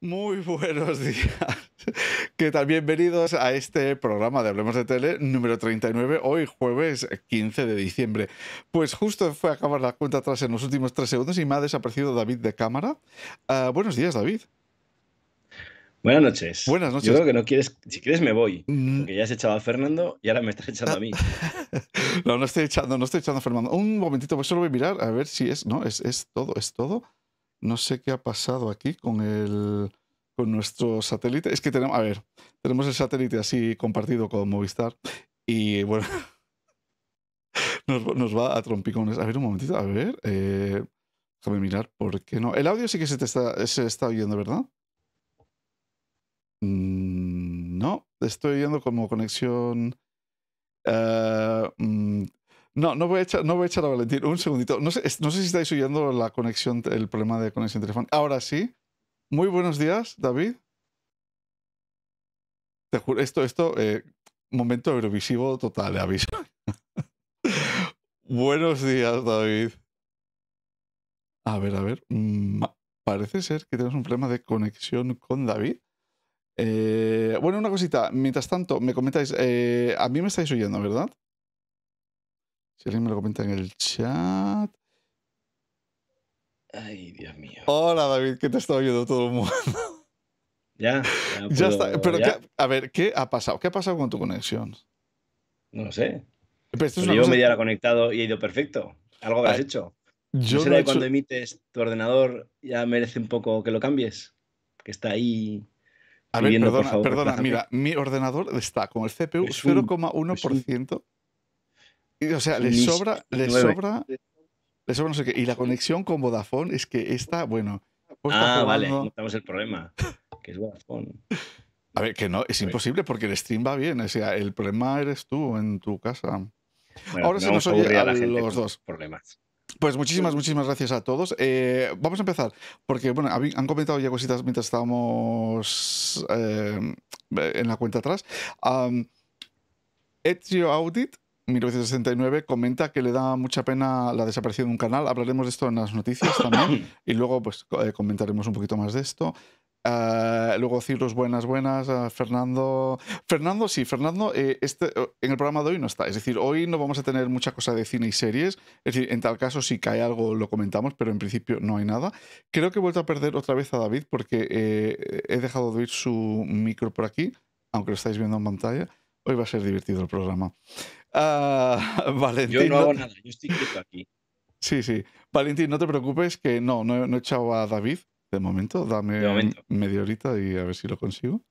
Muy buenos días. ¿Qué tal? Bienvenidos a este programa de Hablemos de Tele número 39, hoy jueves 15 de diciembre. Pues justo fue a acabar la cuenta atrás en los últimos tres segundos y me ha desaparecido David de cámara. Ah, buenos días, David. Buenas noches. Buenas noches. Yo creo que no quieres, si quieres me voy, mm. porque ya has echado a Fernando y ahora me estás echando a mí. no, no estoy echando, no estoy echando a Fernando. Un momentito, pues solo voy a mirar a ver si es, no, es, es todo, es todo. No sé qué ha pasado aquí con el con nuestro satélite. Es que tenemos, a ver, tenemos el satélite así compartido con Movistar y bueno, nos, va a trompicones. A ver, un momentito, a ver, eh, déjame mirar por qué no. El audio sí que se te está, se está oyendo, ¿verdad? Mm, no, estoy oyendo como conexión. Eh, mm, no, no voy, a echar, no voy a echar a Valentín. Un segundito. No sé, no sé si estáis oyendo la conexión, el problema de conexión telefónica. Ahora sí. Muy buenos días, David. Te juro, esto, esto, eh, momento eurovisivo total, aviso. buenos días, David. A ver, a ver. Mm, parece ser que tenemos un problema de conexión con David. Eh, bueno, una cosita. Mientras tanto, me comentáis, eh, a mí me estáis oyendo, ¿verdad? Si alguien me lo comenta en el chat. Ay, Dios mío. Hola, David, que te está oyendo todo el mundo. Ya, ya, está. Pero, a ver, ¿qué ha pasado? ¿Qué ha pasado con tu conexión? No lo sé. Pero esto es yo media hora conectado y he ido perfecto. Algo habrás hecho. Yo ¿No será cuando emites tu ordenador ya merece un poco que lo cambies? Que está ahí. A ver, perdona, perdona mira, mi ordenador está con el CPU 0,1%. O sea, le sobra, le sobra, le sobra no sé qué. Y la conexión con Vodafone es que está, bueno. ah, vale, notamos el problema, que es Vodafone. A ver, que no, es imposible porque el stream va bien. O sea, el problema eres tú en tu casa. Ahora se nos oye a, los dos. Problemas. Pues muchísimas, muchísimas gracias a todos. Eh, vamos a empezar, porque bueno, han comentado ya cositas mientras estábamos eh, en la cuenta atrás. Um, Ezio Audit 1969 comenta que le da mucha pena la desaparición de un canal. Hablaremos de esto en las noticias también y luego pues eh, comentaremos un poquito más de esto. Uh, luego los buenas, buenas, Fernando. Fernando, sí, Fernando, eh, este, en el programa de hoy no está. Es decir, hoy no vamos a tener mucha cosa de cine y series. Es decir, en tal caso, si cae algo, lo comentamos, pero en principio no hay nada. Creo que he vuelto a perder otra vez a David porque eh, he dejado de oír su micro por aquí, aunque lo estáis viendo en pantalla. Hoy va a ser divertido el programa. Uh, Valentín, yo no hago nada, yo estoy quieto aquí. Sí, sí. Valentín, no te preocupes, que no, no, he echado a David de momento. Dame media horita y a ver si lo consigo.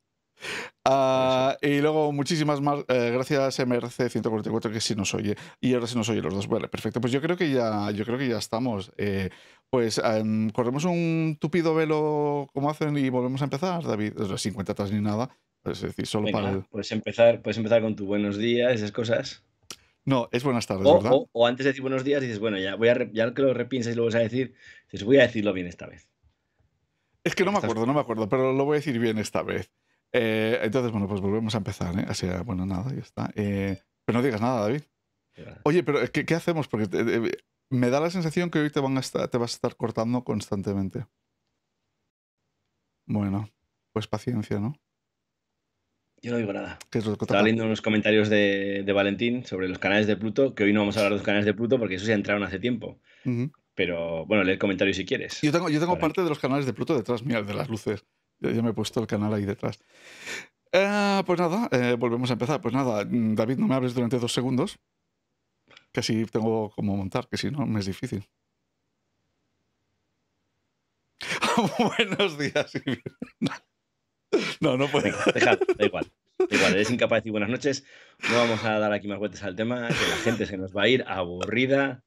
Uh, y luego muchísimas más eh, gracias MRC144 que sí nos oye. Y ahora sí nos oye los dos. Vale perfecto. Pues yo creo que ya yo creo que ya estamos. Eh, pues um, corremos un tupido velo como hacen y volvemos a empezar David. Sin cuenta atrás ni nada. Es decir solo para puedes empezar puedes empezar con tu buenos días esas cosas no, es buenas tardes, o, ¿verdad? O, antes de decir buenos días dices, bueno, ya, voy a, ya que lo repiensas y lo vas a decir, dices, voy a decirlo bien esta vez. Es que no me acuerdo, no me acuerdo, pero lo voy a decir bien esta vez. Eh, entonces, bueno, pues volvemos a empezar, ¿eh? O sea, bueno, nada, ya está. Eh, pero no digas nada, David. Oye, pero ¿qué, qué hacemos? Porque me da la sensación que hoy te, van a estar, te vas a estar cortando constantemente. Bueno, pues paciencia, ¿no? Yo no digo nada. Estaba leyendo unos comentarios de, Valentín sobre los canales de Pluto, que hoy no vamos a hablar de los canales de Pluto porque eso ya entraron hace tiempo. Pero bueno, lee el comentario si quieres. Yo tengo, yo tengo parte de los canales de Pluto detrás, mira, de las luces. Ya, me he puesto el canal ahí detrás. Eh, pues nada, eh, volvemos a empezar. Pues nada, David, no me hables durante dos segundos. Que así tengo como montar, que si no, me es difícil. Buenos días. No, no puedo. Venga, da igual. igual, eres incapaz de decir buenas noches. No vamos a dar aquí más vueltas al tema, que la gente se nos va a ir aburrida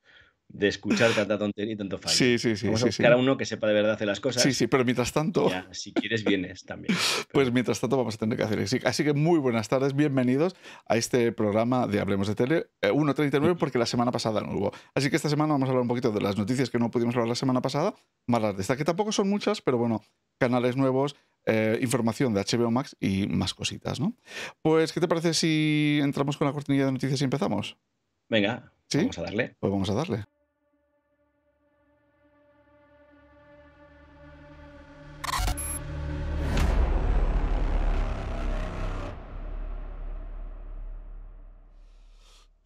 de escuchar tanta tontería y tanto fallo. Sí, sí, sí. Vamos a buscar a uno que sepa de verdad hacer las cosas. Sí, sí, pero mientras tanto. si quieres, vienes también. Pues mientras tanto, vamos a tener que hacer eso. Así que muy buenas tardes, bienvenidos a este programa de Hablemos de Tele 1.39, eh, porque la semana pasada no hubo. Así que esta semana vamos a hablar un poquito de las noticias que no pudimos hablar la semana pasada, más las de esta, que tampoco son muchas, pero bueno, canales nuevos, eh, información de HBO Max y más cositas, ¿no? Pues, ¿qué te parece si entramos con la cortinilla de noticias y empezamos? Venga, vamos a darle. Pues vamos a darle.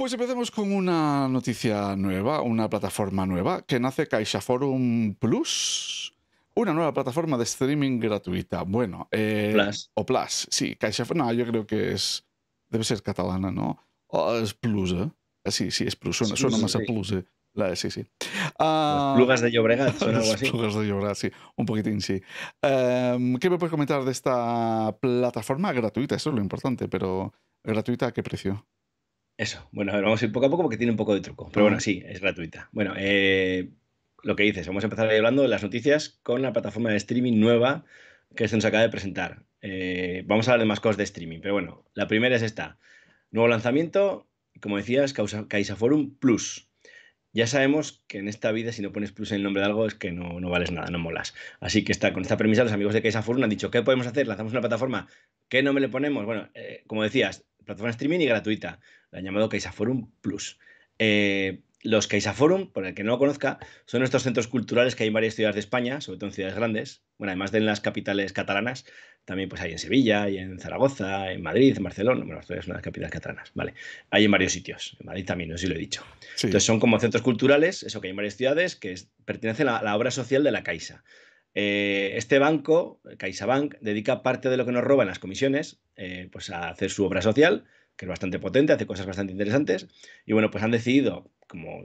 Pues empecemos con una noticia nueva, una plataforma nueva que nace Caixa Forum Plus. Una nueva plataforma de streaming gratuita. Bueno, eh, Plus. o Plus, sí. Caixa No, yo creo que es. Debe ser catalana, ¿no? Es Plus, ¿eh? Sí, sí, es Plus. Suena, suena más a Plus, ¿eh? La, sí, sí. Uh, plugas de Llobregat, son algo así. Plugas de Llobregat, sí, un poquitín, sí. Um, ¿Qué me puedes comentar de esta plataforma gratuita? Eso es lo importante, pero ¿gratuita a qué precio? Eso, bueno, a ver, vamos a ir poco a poco porque tiene un poco de truco. Pero bueno, sí, es gratuita. Bueno, eh, lo que dices, vamos a empezar hablando de las noticias con la plataforma de streaming nueva que se nos acaba de presentar. Eh, vamos a hablar de más cosas de streaming, pero bueno, la primera es esta. Nuevo lanzamiento, como decías, Caixa Forum Plus. Ya sabemos que en esta vida, si no pones plus en el nombre de algo, es que no, no vales nada, no molas. Así que está, con esta premisa, los amigos de Caixa Forum han dicho: ¿qué podemos hacer? Lanzamos una plataforma. ¿Qué nombre le ponemos? Bueno, eh, como decías, plataforma streaming y gratuita. La han llamado CaixaForum Plus. Eh, los CaixaForum, por el que no lo conozca, son estos centros culturales que hay en varias ciudades de España, sobre todo en ciudades grandes. Bueno, además de en las capitales catalanas, también pues hay en Sevilla, y en Zaragoza, en Madrid, en Barcelona. Bueno, estas son las capitales catalanas, ¿vale? Hay en varios sitios. En Madrid también, no sé si lo he dicho. Entonces son como centros culturales, eso que hay en varias ciudades, que pertenecen a la obra social de la Caixa. Eh, este banco, CaixaBank, dedica parte de lo que nos roba en las comisiones eh, pues a hacer su obra social, que es bastante potente, hace cosas bastante interesantes. Y bueno, pues han decidido, como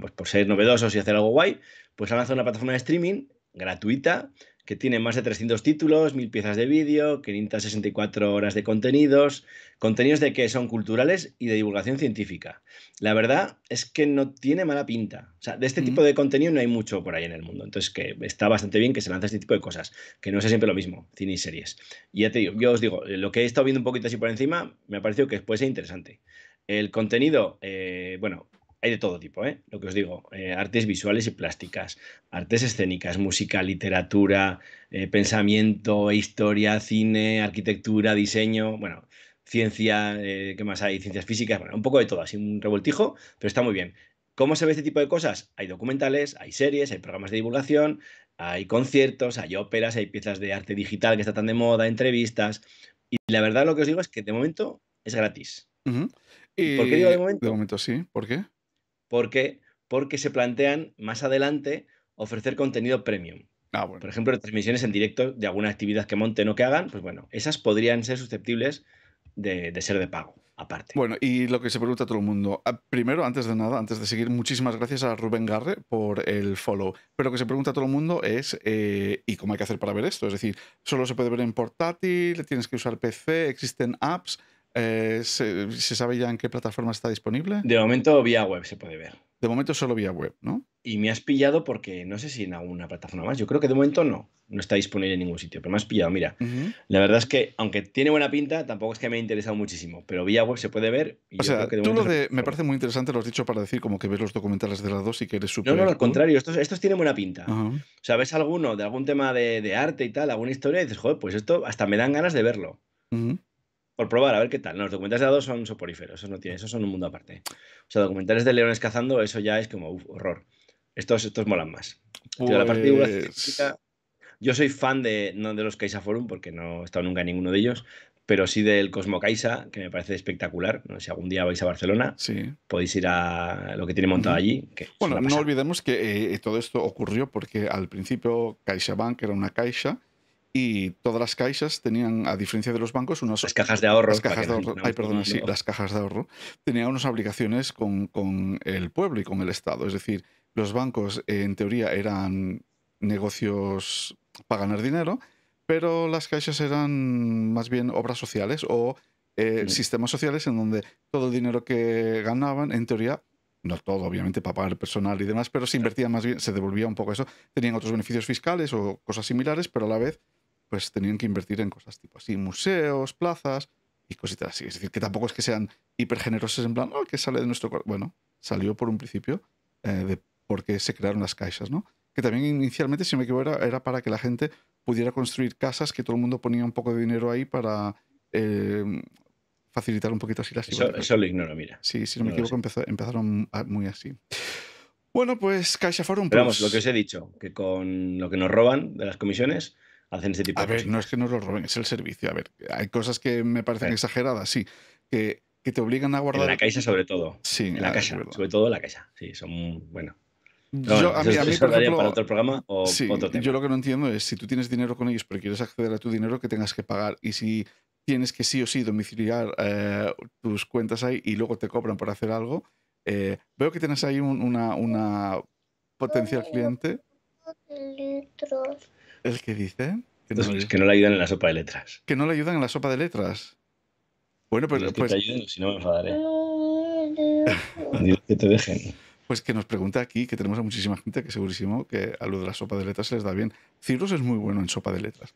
pues por ser novedosos y hacer algo guay, pues han lanzado una plataforma de streaming gratuita que tiene más de 300 títulos, 1000 piezas de vídeo, 564 horas de contenidos, contenidos de que son culturales y de divulgación científica. La verdad es que no tiene mala pinta. O sea, de este tipo de contenido no hay mucho por ahí en el mundo. Entonces, que está bastante bien que se lance este tipo de cosas, que no sea siempre lo mismo, cine y series. Y ya te digo, yo os digo, lo que he estado viendo un poquito así por encima, me ha parecido que puede ser interesante. El contenido, eh, bueno, hay de todo tipo, ¿eh? Lo que os digo, eh, artes visuales y plásticas, artes escénicas, música, literatura, eh, pensamiento, historia, cine, arquitectura, diseño, bueno, ciencia, eh, ¿qué más hay? Ciencias físicas, bueno, un poco de todo, así un revoltijo, pero está muy bien. ¿Cómo se ve este tipo de cosas? Hay documentales, hay series, hay programas de divulgación, hay conciertos, hay óperas, hay piezas de arte digital que está tan de moda, entrevistas. Y la verdad lo que os digo es que de momento es gratis. ¿Y ¿Por qué digo de momento? De momento sí, ¿por qué? ¿Por qué? Porque se plantean más adelante ofrecer contenido premium. Ah, bueno. Por ejemplo, transmisiones en directo de alguna actividad que monten o que hagan, pues bueno, esas podrían ser susceptibles de, ser de pago, aparte. Bueno, y lo que se pregunta a todo el mundo. Ah, primero, antes de nada, antes de seguir, muchísimas gracias a Rubén Garre por el follow. Pero lo que se pregunta a todo el mundo es, eh, ¿y cómo hay que hacer para ver esto? Es decir, ¿solo se puede ver en portátil? ¿Tienes que usar PC? ¿Existen apps? Eh, ¿se, sabe ya en qué plataforma está disponible? De momento vía web se puede ver. De momento solo vía web, ¿no? Y me has pillado porque no sé si en alguna plataforma más. Yo creo que de momento no. No está disponible en ningún sitio. Pero me has pillado. Mira, la verdad es que aunque tiene buena pinta, tampoco es que me haya interesado muchísimo. Pero vía web se puede ver. o sea, tú lo de, me parece muy interesante, lo has dicho para decir como que ves los documentales de las dos y que eres súper. No, no, al contrario. Estos, estos tienen buena pinta. O sea, ves alguno de algún tema de, arte y tal, alguna historia y dices, joder, pues esto hasta me dan ganas de verlo por probar, a ver qué tal. los documentales de dados son soporíferos, esos no tiene, esos son un mundo aparte. O sea, documentales de leones cazando, eso ya es como horror. Estos, estos molan más. la parte pues yo soy fan de, no de los Kaisa Forum, porque no he estado nunca en ninguno de ellos, pero sí del Cosmo Kaisa, que me parece espectacular. No si algún día vais a Barcelona, sí. podéis ir a lo que tiene montado allí. bueno, no olvidemos que eh, todo esto ocurrió porque al principio CaixaBank era una caixa y todas las caixas tenían, a diferencia de los bancos, unas... Las cajas de ahorro. Las cajas de ahorro, ay, perdona, sí, las cajas de ahorro tenían unas obligaciones con, con, el pueblo y con el Estado. Es decir, los bancos en teoría eran negocios para ganar dinero, pero las caixas eran más bien obras sociales o eh, mm. sistemas sociales en donde todo el dinero que ganaban, en teoría, no todo, obviamente, para pagar el personal y demás, pero se invertía más bien, se devolvía un poco eso. Tenían otros beneficios fiscales o cosas similares, pero a la vez pues tenían que invertir en cosas tipo así, museos, plazas y cositas así. Es decir, que tampoco es que sean hiper generosos en plan, oh, que sale de nuestro... Bueno, salió por un principio eh, de por qué se crearon las caixas, ¿no? Que también inicialmente, si me equivoco, era, para que la gente pudiera construir casas, que todo el mundo ponía un poco de dinero ahí para eh, facilitar un poquito así las eso, eso lo ignoro, mira. Sí, si no, me equivoco, empezaron muy así. Bueno, pues Caixa Forum. Pero vamos, lo que os he dicho, que con lo que nos roban de las comisiones, hacen ese tipo a de ver, no es que nos lo roben, es el servicio. A ver, hay cosas que me parecen exageradas, sí. Que que te obligan a guardar. En la caixa, sobre todo. Sí, en la ah, caixa, sobre todo en la caixa. Sí, son. Bueno. No, Yo, bueno, a mí, eso- a mí, eso por daría ejemplo, para otro programa o sí, otro tema. yo lo que no entiendo es si tú tienes dinero con ellos pero quieres acceder a tu dinero que tengas que pagar y si tienes que sí o sí domiciliar eh, tus cuentas ahí y luego te cobran por hacer algo. eh, veo que tienes ahí un- una, una potencial cliente. litros. ¿El que dice? Que no, Entonces, que no le ayudan en la sopa de letras. que no le ayudan en la sopa de letras. Bueno, pues, Diles que pues, te ayuden, si no me enfadaré. Diles que te dejen. pues que nos pregunta aquí, que tenemos a muchísima gente que segurísimo que a lo de la sopa de letras se les da bien. Cirrus es muy bueno en sopa de letras.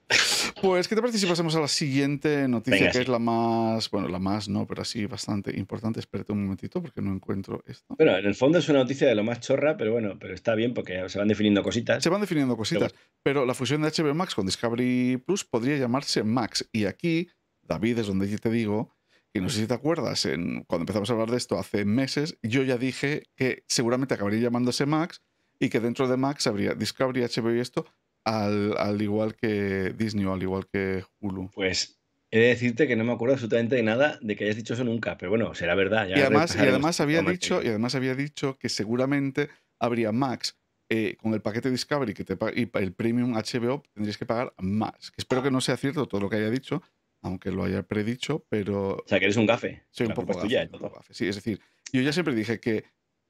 Pues, ¿qué te parece si pasamos a la siguiente noticia, Venga, que sí. es la más, bueno, la más no, pero así bastante importante? Espérate un momentito porque no encuentro esto. Bueno, en el fondo es una noticia de lo más chorra, pero bueno, pero está bien porque se van definiendo cositas. Se van definiendo cositas, pero la fusión de HBO Max con Discovery Plus podría llamarse Max. Y aquí, David, es donde yo te digo, que no sé si te acuerdas, en, cuando empezamos a hablar de esto hace meses, yo ya dije que seguramente acabaría llamándose Max y que dentro de Max habría Discovery, HBO y esto, al, al igual que Disney o al igual que Hulu. Pues he de decirte que no me acuerdo absolutamente de nada de que hayas dicho eso nunca, pero bueno, será verdad. Ya Y además, y además había dicho, y además había dicho que seguramente habría Max eh, con el paquete Discovery que te y el Premium HBO tendrías que pagar más. Que espero que no sea cierto todo lo que haya dicho, aunque lo haya predicho, pero O sea, que eres un gafe. soy un poco tuya un gafe. Sí, es decir, yo ya siempre dije que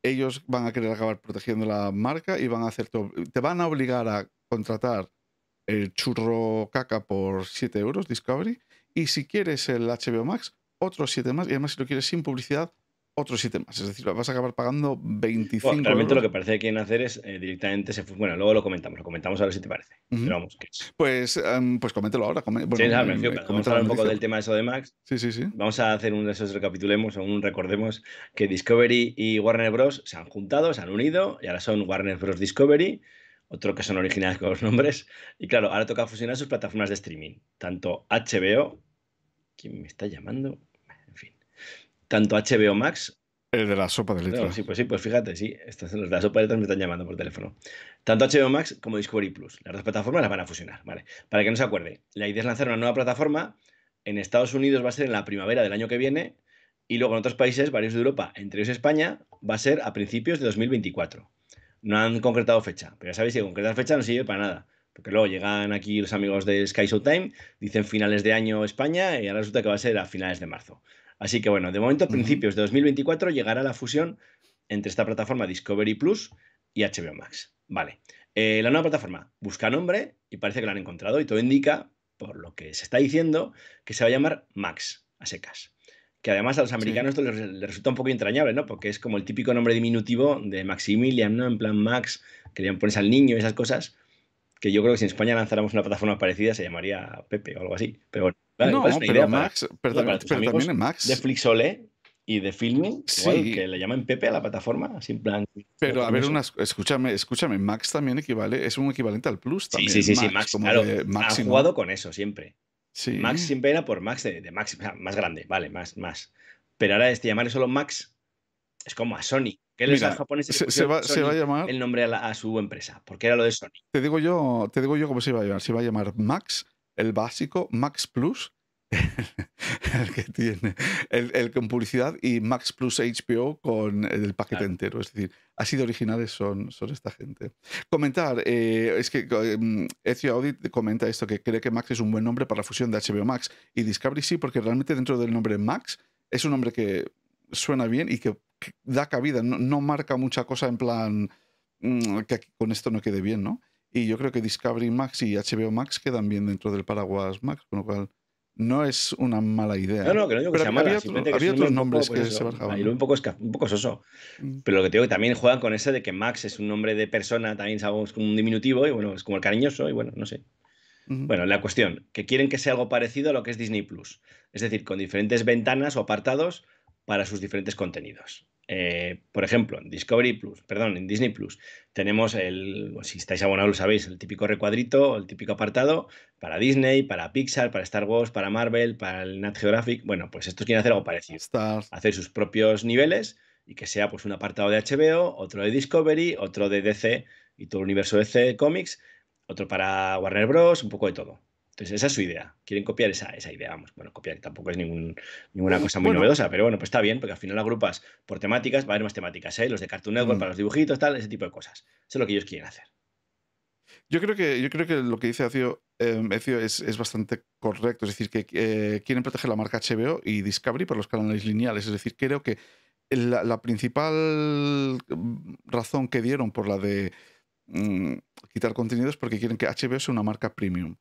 ellos van a querer acabar protegiendo la marca y van a hacer todo- te van a obligar a contratar el churro caca por 7 euros Discovery y si quieres el HBO Max otros 7 más y además si lo quieres sin publicidad otros 7 más es decir vas a acabar pagando 25 Bueno, realmente euros lo que parece que quieren hacer es eh, directamente se Bueno, luego lo comentamos, lo comentamos ahora si te parece. Pero vamos, que pues em, pues coméntalo ahora Sí, me eh, vamos a hablar un poco del tema de eso de Max. sí sí sí Vamos a hacer un de esos recapitulemos o un recordemos que Discovery y Warner Bros. se han juntado, se han unido y ahora son Warner Bros. Discovery, otro que son originales con los nombres. Y claro, ahora toca fusionar sus plataformas de streaming, tanto HBO, ¿quién me está llamando? En fin, tanto HBO Max el de la sopa de no, letras sí, pues sí, pues fíjate, sí. Estos los de las sopa de letras me están llamando por teléfono. Tanto HBO Max como Discovery Plus. Las dos plataformas las van a fusionar, ¿vale? Para que no se acuerde, la idea es lanzar una nueva plataforma. En Estados Unidos va a ser en la primavera del año que viene. Y luego en otros países, varios de Europa, entre ellos España, va a ser a principios de 2024. No han concretado fecha, pero ya sabéis que concretar fecha no sirve para nada. Porque luego llegan aquí los amigos de Sky Showtime, dicen finales de año España y ahora resulta que va a ser a finales de marzo. Así que bueno, de momento, a principios de 2024 llegará la fusión entre esta plataforma Discovery Plus y HBO Max. Vale. Eh, la nueva plataforma busca nombre y parece que lo han encontrado y todo indica, por lo que se está diciendo, que se va a llamar Max, a secas. Que además a los americanos esto les, les resulta un poco entrañable, ¿no? Porque es como el típico nombre diminutivo de Maximilian, ¿no? En plan Max, que le pones al niño y esas cosas. Que yo creo que si en España lanzáramos una plataforma parecida se llamaría Pepe o algo así. Pero bueno, no es una pero idea para- Max pero, para pero también en Max de Flixolé y de Filming, igual, Sí. que le llaman Pepe a la plataforma, así en plan. Pero a ver, unas, escúchame, escúchame, Max también equivale, es un equivalente al Plus también. sí, sí, sí, Max, claro. de máximo. jugado con eso siempre. Sí. Max siempre era por Max de, de Max, más grande, vale, más, más. Pero ahora este llamarle solo Max es como a Sony. ¿Qué les Mira, japoneses se, se va, se va a llamar, el nombre a, la- a su empresa? Porque era lo de Sony. te digo yo, te digo yo cómo se iba a llamar. Se iba a llamar Max, el básico, Max Plus, el que tiene el, el con publicidad y Max Plus HBO con el paquete Claro. entero. Es decir, así de originales son, son esta gente. Comentar, eh, es que eh, Ezio Audit comenta esto, que cree que Max es un buen nombre para la fusión de HBO Max y Discovery sí, porque realmente dentro del nombre Max es un nombre que suena bien y que, que da cabida, no, no marca mucha cosa en plan mm, que con esto no quede bien, ¿no? Y yo creo que Discovery Max y HBO Max quedan bien dentro del paraguas Max, con lo cual no es una mala idea. No, no, que no digo que Pero sea mala, había otro- que otros poco, nombres que se ahí ¿no? un poco, esca- un poco soso. Mm, Pero lo que te digo que también juegan con ese de que Max es un nombre de persona, también es como un diminutivo y bueno, es como el cariñoso y bueno, no sé. Bueno, la cuestión, que quieren que sea algo parecido a lo que es Disney Plus. Es decir, con diferentes ventanas o apartados para sus diferentes contenidos. Eh, por ejemplo, en Discovery Plus, perdón, en Disney Plus, tenemos el, si estáis abonados lo sabéis, el típico recuadrito, el típico apartado para Disney, para Pixar, para Star Wars, para Marvel, para el Nat Geographic. Bueno, pues estos quieren hacer algo parecido Star, hacer sus propios niveles y que sea pues un apartado de HBO, otro de Discovery, otro de DC y todo el universo DC Comics, otro para Warner Bros, un poco de todo. Entonces, Entonces, esa es su idea. Quieren copiar esa, esa idea, vamos. Bueno, copiar tampoco es ningún, ninguna cosa muy novedosa, pero bueno, pues está bien, porque al final agrupas por temáticas, va a haber más temáticas, ¿eh? Los de Cartoon Network Mm. para los dibujitos, tal, ese tipo de cosas. Eso es lo que ellos quieren hacer. Yo creo que, yo creo que lo que dice Ezio, eh, es, es bastante correcto. Es decir, que eh, quieren proteger la marca HBO y Discovery por los canales lineales. Es decir, creo que la, la principal mm, razón que dieron por la de mm, quitar contenido es porque quieren que HBO sea una marca premium.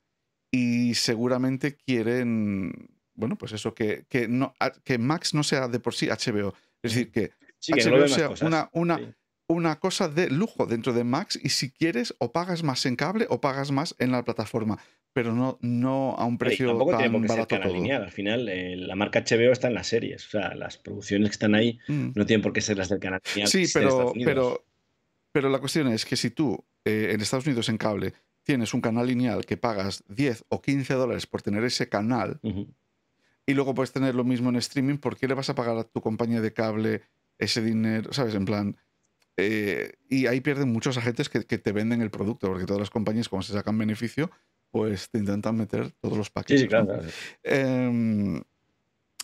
Y seguramente quieren, bueno, pues eso, que, que, no, que Max no sea de por sí HBO. Es decir, que Sí, HBO más sea una, una, Sí. una cosa de lujo dentro de Max y si quieres o pagas más en cable o pagas más en la plataforma, pero no, no a un precio tampoco tiene por tan qué ser barato todo. lineal. Al final, eh, la marca HBO está en las series. O sea, las producciones que están ahí Mm. no tienen por qué ser las del canal lineal. Sí, pero, pero, pero la cuestión es que si tú eh, en Estados Unidos en cable tienes un canal lineal que pagas 10 o 15 dólares por tener ese canal Ujú. y luego puedes tener lo mismo en streaming, ¿por qué le vas a pagar a tu compañía de cable ese dinero? ¿Sabes? En plan... eh, y ahí pierden muchos agentes que, que te venden el producto, porque todas las compañías, como se sacan beneficio, pues te intentan meter todos los paquetes. sí, claro. ¿no? claro. Em,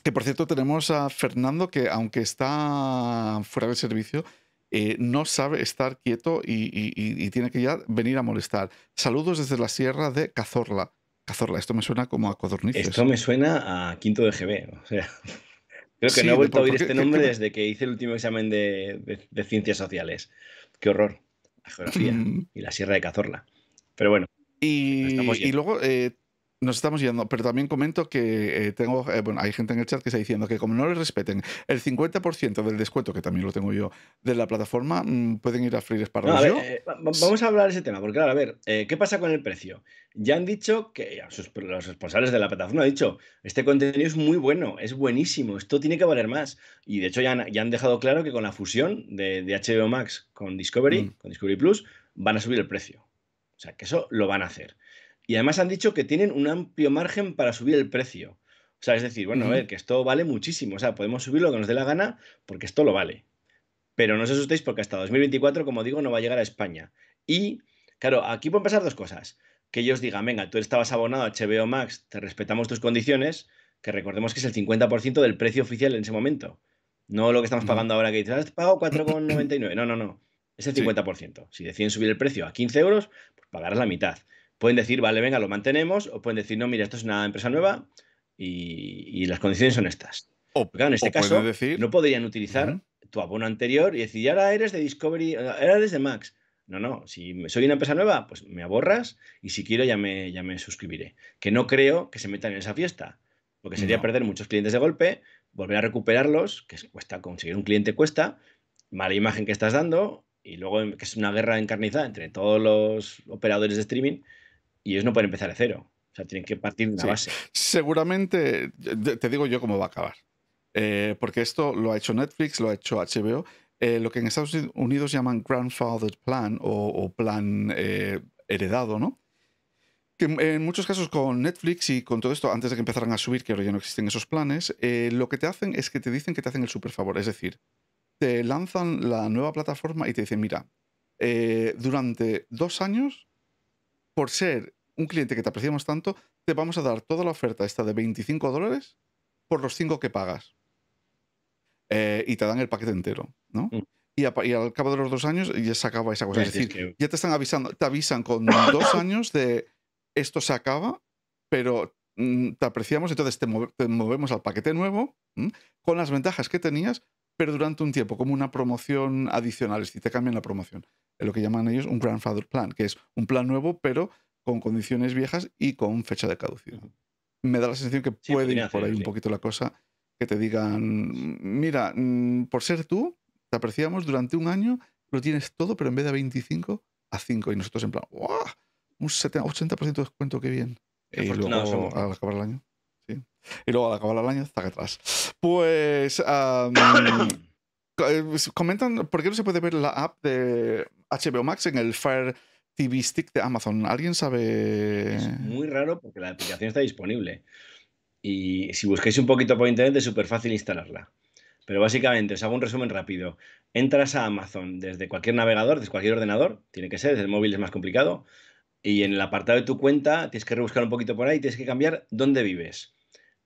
que por cierto tenemos a Fernando que aunque está fuera de servicio, eh, no sabe estar quieto y, y- y- y tiene que ya venir a molestar. Saludos desde la sierra de Cazorla. Cazorla, esto me suena como a codornices. Esto me suena a quinto de GB. O sea, creo que Sí, no he vuelto a oír ¿por qué- este nombre desde que hice el último examen de, de- de ciencias sociales. Qué horror. La geografía Mm, y la Sierra de Cazorla. Pero bueno, Y, luego eh, nos estamos yendo, pero también comento que eh, tengo, eh, bueno, hay gente en el chat que está diciendo que como no les respeten el 50% del descuento, que también lo tengo yo, de la plataforma, mm, pueden ir a freír No, espárragos. a ver, Yo, eh, va- va- vamos a hablar de ese tema, porque claro, a ver, ¿qué pasa con el precio? Ya han dicho que sus- los responsables de la plataforma han dicho, este contenido es muy bueno, es buenísimo, esto tiene que valer más. Y de hecho ya han, ya han dejado claro que con la fusión de, de HBO Max con Discovery, Mm. con Discovery Plus, van a subir el precio. O sea, que eso lo van a hacer. Y además han dicho que tienen un amplio margen para subir el precio. O sea, es decir, bueno, a ver, que esto vale muchísimo. O sea, podemos subir lo que nos dé la gana porque esto lo vale. Pero no os asustéis porque hasta 2024, como digo, no va a llegar a España. Y, claro, aquí pueden pasar dos cosas. Que ellos digan, venga, tú estabas abonado a HBO Max, te respetamos tus condiciones, que recordemos que es el 50% del precio oficial en ese momento. No lo que estamos pagando ahora que dices, has pagado 4,99. No, no, no. Es el Sí. 50%. Si deciden subir el precio a 15 euros, pues pagarás la mitad. Pueden decir, vale, venga, lo mantenemos, o pueden decir, no, mira, esto es una empresa nueva y, y las condiciones son estas. o, claro, en este caso, decir, no podrían utilizar tu abono anterior y decir, "Y ahora eres de Discovery, ahora eres de Max. No, no, si soy una empresa nueva, pues me aborras y si quiero ya me, ya me suscribiré. Que no creo que se metan en esa fiesta, porque sería No. perder muchos clientes de golpe, volver a recuperarlos, que es- cuesta conseguir un cliente cuesta, mala imagen que estás dando y luego que es una guerra encarnizada entre todos los operadores de streaming y ellos no pueden empezar de cero. O sea, tienen que partir de una Sí. base. Seguramente, te digo yo cómo va a acabar. Eh, porque esto lo ha hecho Netflix, lo ha hecho HBO. eh, lo que en Estados Unidos llaman grandfathered plan o, o plan eh, heredado, ¿no? Que en- muchos casos con Netflix y con todo esto, antes de que empezaran a subir, que ahora ya no existen esos planes, lo que te hacen es que te dicen que te hacen el super favor. Es decir, te lanzan la nueva plataforma y te dicen, mira, durante dos años, por ser un cliente que te apreciamos tanto, te vamos a dar toda la oferta esta de 25 dólares por los 5 que pagas. Eh, y te dan el paquete entero, ¿no? Mm. Y, a- y al cabo de los dos años ya se acaba esa cosa. Es Es decir, que- ya te están avisando, te avisan con dos años de esto se acaba, pero mm, te apreciamos, entonces te, move- te movemos al paquete nuevo ¿m? con las ventajas que tenías, pero durante un tiempo, como una promoción adicional, es decir, te cambian la promoción. Es lo que llaman ellos un grandfather plan, que es un plan nuevo, pero con condiciones viejas y con fecha de caducidad. Me da la sensación que Sí, puede ir por hacer, ahí un poquito la cosa, que te digan, mira, mm, por ser tú, te apreciamos durante un año, lo tienes todo, pero en vez de a 25, a 5. Y nosotros en plan, ¡guau! Un 70, 80% de descuento, qué bien. Qué y luego al acabar el año. Sí. Y luego al acabar el año, está atrás. Pues eh, pues, comentan, ¿por qué no se puede ver la app de HBO Max en el Fire TV Stick de Amazon? ¿Alguien sabe? Es muy raro porque la aplicación está disponible. Y si busquéis un poquito por internet es súper fácil instalarla. Pero básicamente, os hago un resumen rápido. Entras a Amazon desde cualquier navegador, desde cualquier ordenador, tiene que ser, desde el móvil es más complicado. Y en el apartado de tu cuenta tienes que rebuscar un poquito por ahí, tienes que cambiar dónde vives.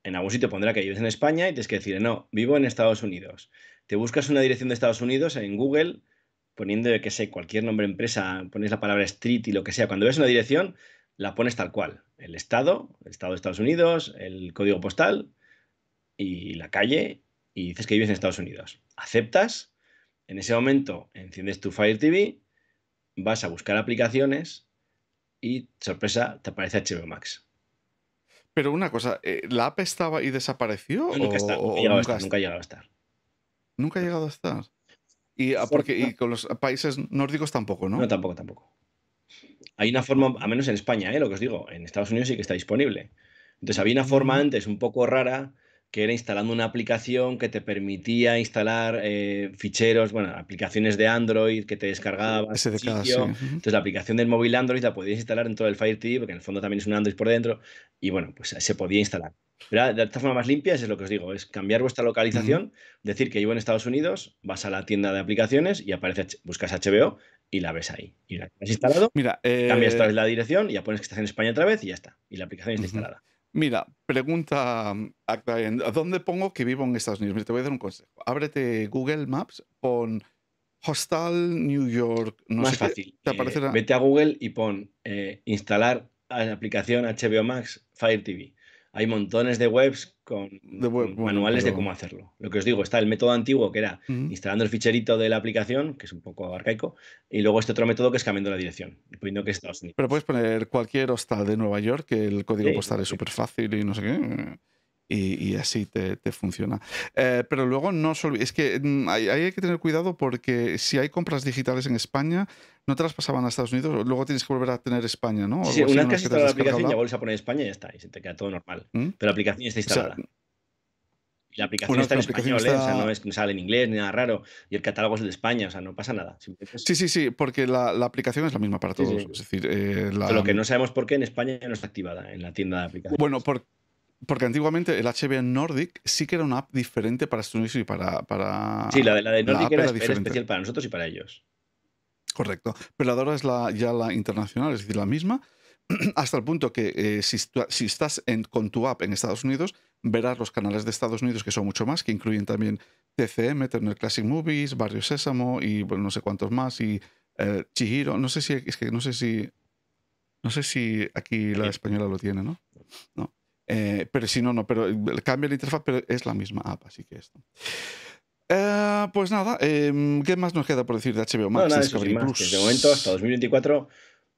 En algún sitio pondrá que vives en España y tienes que decir, no, vivo en Estados Unidos. Te buscas una dirección de Estados Unidos en Google, poniendo, que sé, cualquier nombre empresa, pones la palabra street y lo que sea. Cuando ves una dirección, la pones tal cual. El estado, el estado de Estados Unidos, el código postal y la calle y dices que vives en Estados Unidos. Aceptas, en ese momento enciendes tu Fire TV, vas a buscar aplicaciones y, sorpresa, te aparece HBO Max. Pero una cosa, eh, ¿la app estaba y desapareció? No, nunca, está, o- nunca, o ha llegado a nunca estar, nunca ha llegado a estar. Nunca ha llegado a estar. Y, ah, porque, y con los países nórdicos tampoco, ¿no? No, tampoco, tampoco. Hay una forma, a menos en España, ¿eh? lo que os digo, en Estados Unidos sí que está disponible. Entonces había una forma Mm. antes un poco rara que era instalando una aplicación que te permitía instalar eh, ficheros, bueno, aplicaciones de Android que te descargabas. SDK, sitio. Entonces la aplicación del móvil Android la podías instalar dentro del Fire TV, porque en el fondo también es un Android por dentro, y bueno, pues se podía instalar. Pero de esta forma más limpia es lo que os digo, es cambiar vuestra localización, decir que vivo en Estados Unidos, vas a la tienda de aplicaciones y aparece, buscas HBO y la ves ahí. Y la has instalado, Mira, eh, cambias otra vez la dirección y ya pones que estás en España otra vez y ya está. Y la aplicación está instalada. Mira, pregunta mm, a Brian, ¿a dónde pongo que vivo en Estados Unidos? Te voy a dar un consejo. Ábrete Google Maps, pon Hostal New York, no más sé qué, fácil. te eh, aparecerá. vete a Google y pon eh, instalar la aplicación HBO Max Fire TV. Hay montones de webs con, De web, con bueno, manuales de cómo hacerlo. Lo que os digo, está el método antiguo que era instalando el ficherito de la aplicación, que es un poco arcaico, y luego este otro método que es cambiando la dirección, poniendo que es Estados Unidos. Pero puedes poner cualquier hostal de Nueva York, que el código Sí, postal es sí. súper fácil y no sé qué. Y, y así te, te funciona. Eh, pero luego no solo. Es que mm, ahí ahí hay que tener cuidado porque si hay compras digitales en España, no te las pasaban a Estados Unidos, luego tienes que volver a tener España, ¿no? Sí, sí, una vez que has instalado la aplicación, ya vuelves a poner España y ya está, y se te queda todo normal. ¿Mm? Pero la aplicación está O sea, instalada. y la aplicación una está en español, ¿eh? o sea, está- no, es, no sale en inglés ni nada raro, y el catálogo es el de España, o sea, no pasa nada. Es- Sí, sí, sí, porque la, la aplicación es la misma para Sí, todos. sí. Es decir, eh, la- Solo que no sabemos por qué en España no está activada en la tienda de aplicaciones. Bueno, por- porque antiguamente el HBO Nordic sí que era una app diferente para Estados Unidos y para. para sí, la de, la de Nordic era, era especial para nosotros y para ellos. Correcto. Pero ahora es la, ya la internacional, es decir, la misma, hasta el punto que eh, si, si estás en- con tu app en Estados Unidos, verás los canales de Estados Unidos, que son mucho más, que incluyen también TCM, Turner Classic Movies, Barrio Sésamo y bueno, no sé cuántos más, y eh, Chihiro. No sé si, es que no sé si, no sé si aquí la española lo tiene, ¿no? No. Eh, pero si no, no, pero eh, cambia la interfaz, pero es la misma app, así que esto. Eh, pues nada, em, ¿qué más nos queda por decir de HBO No, Max? nada, eso Discovery más, Plus? de momento hasta 2024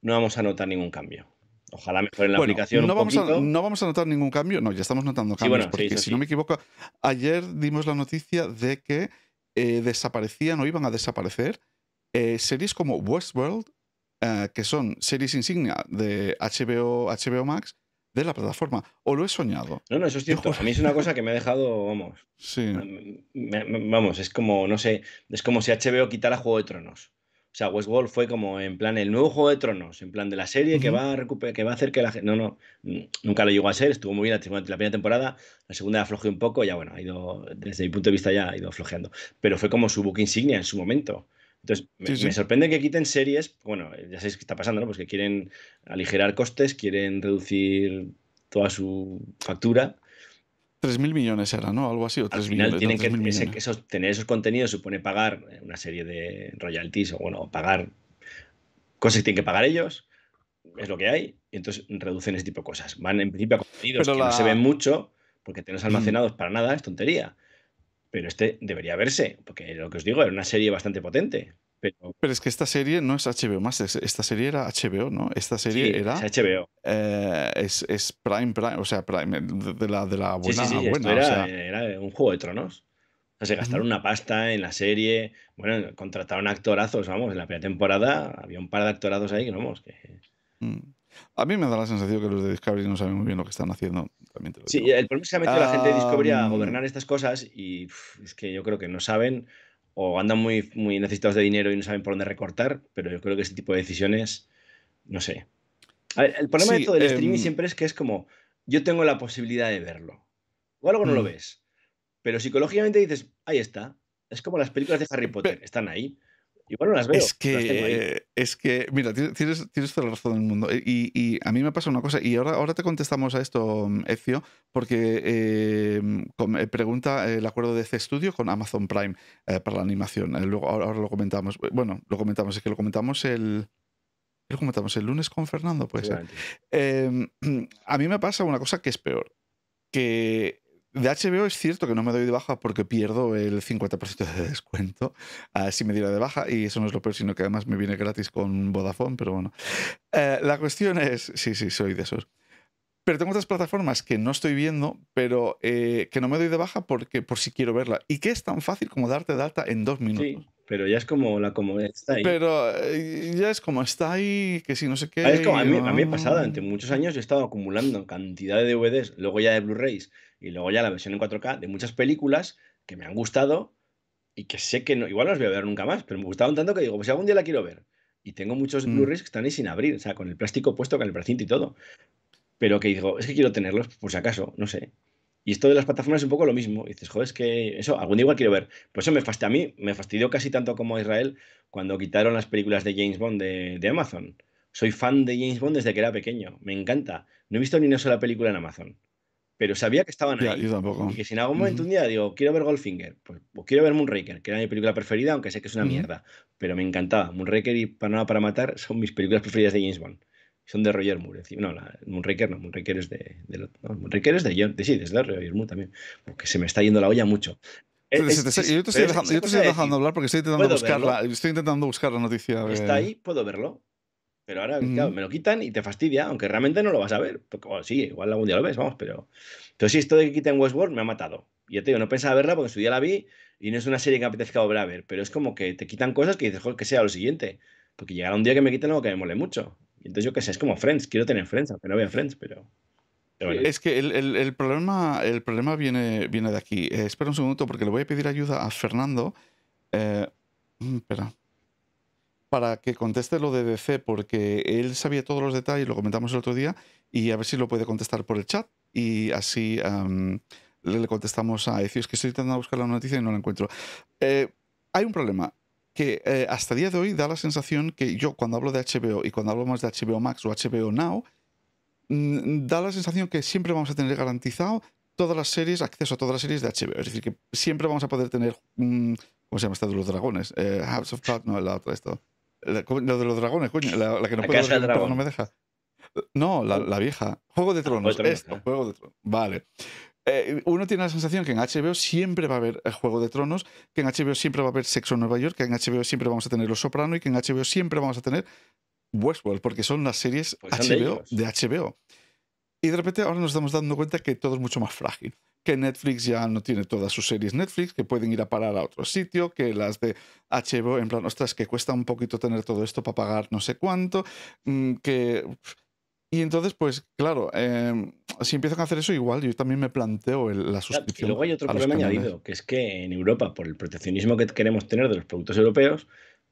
no vamos a notar ningún cambio. Ojalá mejoren la Bueno, aplicación no un vamos, a, poquito. no vamos a notar ningún cambio. No, ya estamos notando Sí, cambios. bueno, sí, porque si sí. no me equivoco, ayer dimos la noticia de que desaparecían o iban a desaparecer series como Westworld, que son series insignia de HBO, HBO Max, de la plataforma. ¿O lo he soñado? No, no, eso es cierto. Yo- A mí es una cosa que me ha dejado, vamos, Sí. me- me- vamos, es como, no sé, es como si HBO quitara Juego de Tronos. O sea, Westworld fue como en plan el nuevo Juego de Tronos, en plan de la serie que va a recuperar, que va a hacer que la gente. No, no, nunca lo llegó a ser, estuvo muy bien la, primera temporada, la segunda aflojé un poco, ya bueno, ha ido, desde mi punto de vista ya ha ido flojeando. Pero fue como su book insignia en su momento. Entonces, me, Sí, sí. me sorprende que quiten series, bueno, ya sabéis qué está pasando, ¿no? Pues que quieren aligerar costes, quieren reducir toda su factura 3.000 millones era, ¿no? Algo así. O al 3 final millones, tienen no, que 3.000 ese- millones. esos, tener esos contenidos supone pagar eh, una serie de royalties o bueno, pagar cosas que tienen que pagar ellos, es lo que hay, y entonces reducen ese tipo de cosas. Van en principio a contenidos Pero que no se ven mucho, porque tenerlos Mm. almacenados para nada es tontería. Pero este debería verse, porque lo que os digo era una serie bastante potente. Pero Pero es que esta serie no es HBO es- esta serie era HBO, ¿no? Esta serie sí, era. es HBO. eh, es, es Prime, Prime, o sea, Prime, de, la, de la buena sí, sí, buena. esto era, o sea, era un juego de tronos. O sea, se gastaron una pasta en la serie. Bueno, contrataron actorazos, vamos, en la primera temporada había un par de actorazos ahí que vamos, que... mm. A mí me da la sensación que los de Discovery no saben muy bien lo que están haciendo. También te lo Sí, el problema es que se ha metido la gente de Discovery a Am, gobernar estas cosas y es que yo creo que no saben o andan muy, muy necesitados de dinero y no saben por dónde recortar, pero yo creo que este tipo de decisiones, no sé. A ver, el problema Sí, de todo el streaming em, siempre es que es como, yo tengo la posibilidad de verlo. O algo no lo Mm. ves. Pero psicológicamente dices, ahí está. Es como las películas de Harry Potter, están ahí. Igual no las veo. Es que, es que, mira, ti- tienes, tienes toda la razón del mundo. Eh, Y, y a mí me pasa una cosa, y ahora, ahora te contestamos a esto, mm, Ezio, porque eh, com- eh, pregunta el acuerdo de C Studio con Amazon Prime eh, para la animación. Eh, luego, ahora, ahora lo comentamos. Bueno, lo comentamos, es que lo comentamos el. ¿qué Lo comentamos el lunes con Fernando, puede ser. Eh, a mí me pasa una cosa que es peor. Que de HBO es cierto que no me doy de baja porque pierdo el 50% de descuento ah, si me diera de baja. Y eso no es lo peor, sino que además me viene gratis con Vodafone. Pero bueno. Eh, la cuestión es. Sí, sí, soy de esos. Pero tengo otras plataformas que no estoy viendo, pero eh, que no me doy de baja porque por si quiero verla. Y que es tan fácil como darte de alta en dos minutos. Sí, pero ya es como la comodidad está ahí. Pero eh, ya es como está ahí, que si no sé qué. Ah, es como a mí, me ha pasado, durante muchos años yo he estado acumulando cantidad de DVDs, luego ya de Blu-rays y luego ya la versión en 4K de muchas películas que me han gustado y que sé que no, igual no las voy a ver nunca más, pero me gustaban tanto que digo, pues si algún día la quiero ver. Y tengo muchos Mm. Blu-rays que están ahí sin abrir, o sea, con el plástico puesto, con el precinto y todo. Pero que digo, es que quiero tenerlos por si acaso, no sé. Y esto de las plataformas es un poco lo mismo. Y dices, joder, es que eso algún día igual quiero ver. Por eso me fastidió a mí, me fastidió casi tanto como a Israel cuando quitaron las películas de James Bond de, de Amazon. Soy fan de James Bond desde que era pequeño. Me encanta. No he visto ni una sola película en Amazon. Pero sabía que estaban Ya, ahí. yo tampoco. Y que si en algún momento un día digo, quiero ver Goldfinger, pues, o quiero ver Moonraker, que era mi película preferida, aunque sé que es una mierda. Pero me encantaba. Moonraker y Panama para Matar son mis películas preferidas de James Bond. Son de Roger Moore. encima. No, la, Moonraker no. Moonraker es de, no, Moonraker es de John. de- sí, es de Roger Moore también. Porque se me está yendo la olla mucho. Es- es- te- es- yo te estoy dejando, yo te estoy hablar porque estoy intentando ¿puedo buscar la, verlo? estoy intentando buscar la noticia. Está ahí, puedo verlo. Pero ahora, claro, me lo quitan y te fastidia, aunque realmente no lo vas a ver. Porque, bueno, sí, igual algún día lo ves, vamos, pero. Entonces, sí, esto de que quiten Westworld me ha matado. Y ya te digo, no pensaba verla porque en su día la vi y no es una serie que me apetezca volver a ver. Pero es como que te quitan cosas que dices, joder, que sea lo siguiente. Porque llegará un día que me quiten algo que me mole mucho. Y entonces, yo qué sé, es como Friends. Quiero tener Friends, aunque no vea Friends, pero. Es que el, el- el problema, el problema viene, viene de aquí. Eh, espera un segundo porque le voy a pedir ayuda a Fernando. Eh, mm, espera. Para que conteste lo de DC, porque él sabía todos los detalles, lo comentamos el otro día, y a ver si lo puede contestar por el chat. Y así am, le, contestamos a Ezio. Es que estoy intentando buscar la noticia y no la encuentro. Eh, hay un problema que eh, hasta el día de hoy da la sensación que yo cuando hablo de HBO y cuando hablo más de HBO Max o HBO Now, mm, da la sensación que siempre vamos a tener garantizado todas las series, acceso a todas las series de HBO. Es decir, que siempre vamos a poder tener, mm, ¿cómo se llama esta de los dragones? Eh, House of Cards, no, la otra, esto. La, ¿cómo- la de los dragones, coño, la, la que no La puedo Casa ver, del pero no Dragón. me deja. No, la, la vieja. Juego de Ah, Tronos, esto. Juego de Tronos. Vale. Eh, uno tiene la sensación que en HBO siempre va a haber eh, Juego de Tronos, que en HBO siempre va a haber Sexo en Nueva York, que en HBO siempre vamos a tener Los Soprano y que en HBO siempre vamos a tener Westworld, porque son las series son de de HBO. Y de repente ahora nos estamos dando cuenta que todo es mucho más frágil. Que Netflix ya no tiene todas sus series Netflix, que pueden ir a parar a otro sitio, que las de HBO, en plan, ostras, que cuesta un poquito tener todo esto para pagar no sé cuánto, mm, que... Y entonces, pues claro, eh, si empiezan a hacer eso igual, yo también me planteo el- la suscripción. Y luego hay otro problema añadido, que es que en Europa, por el proteccionismo que queremos tener de los productos europeos,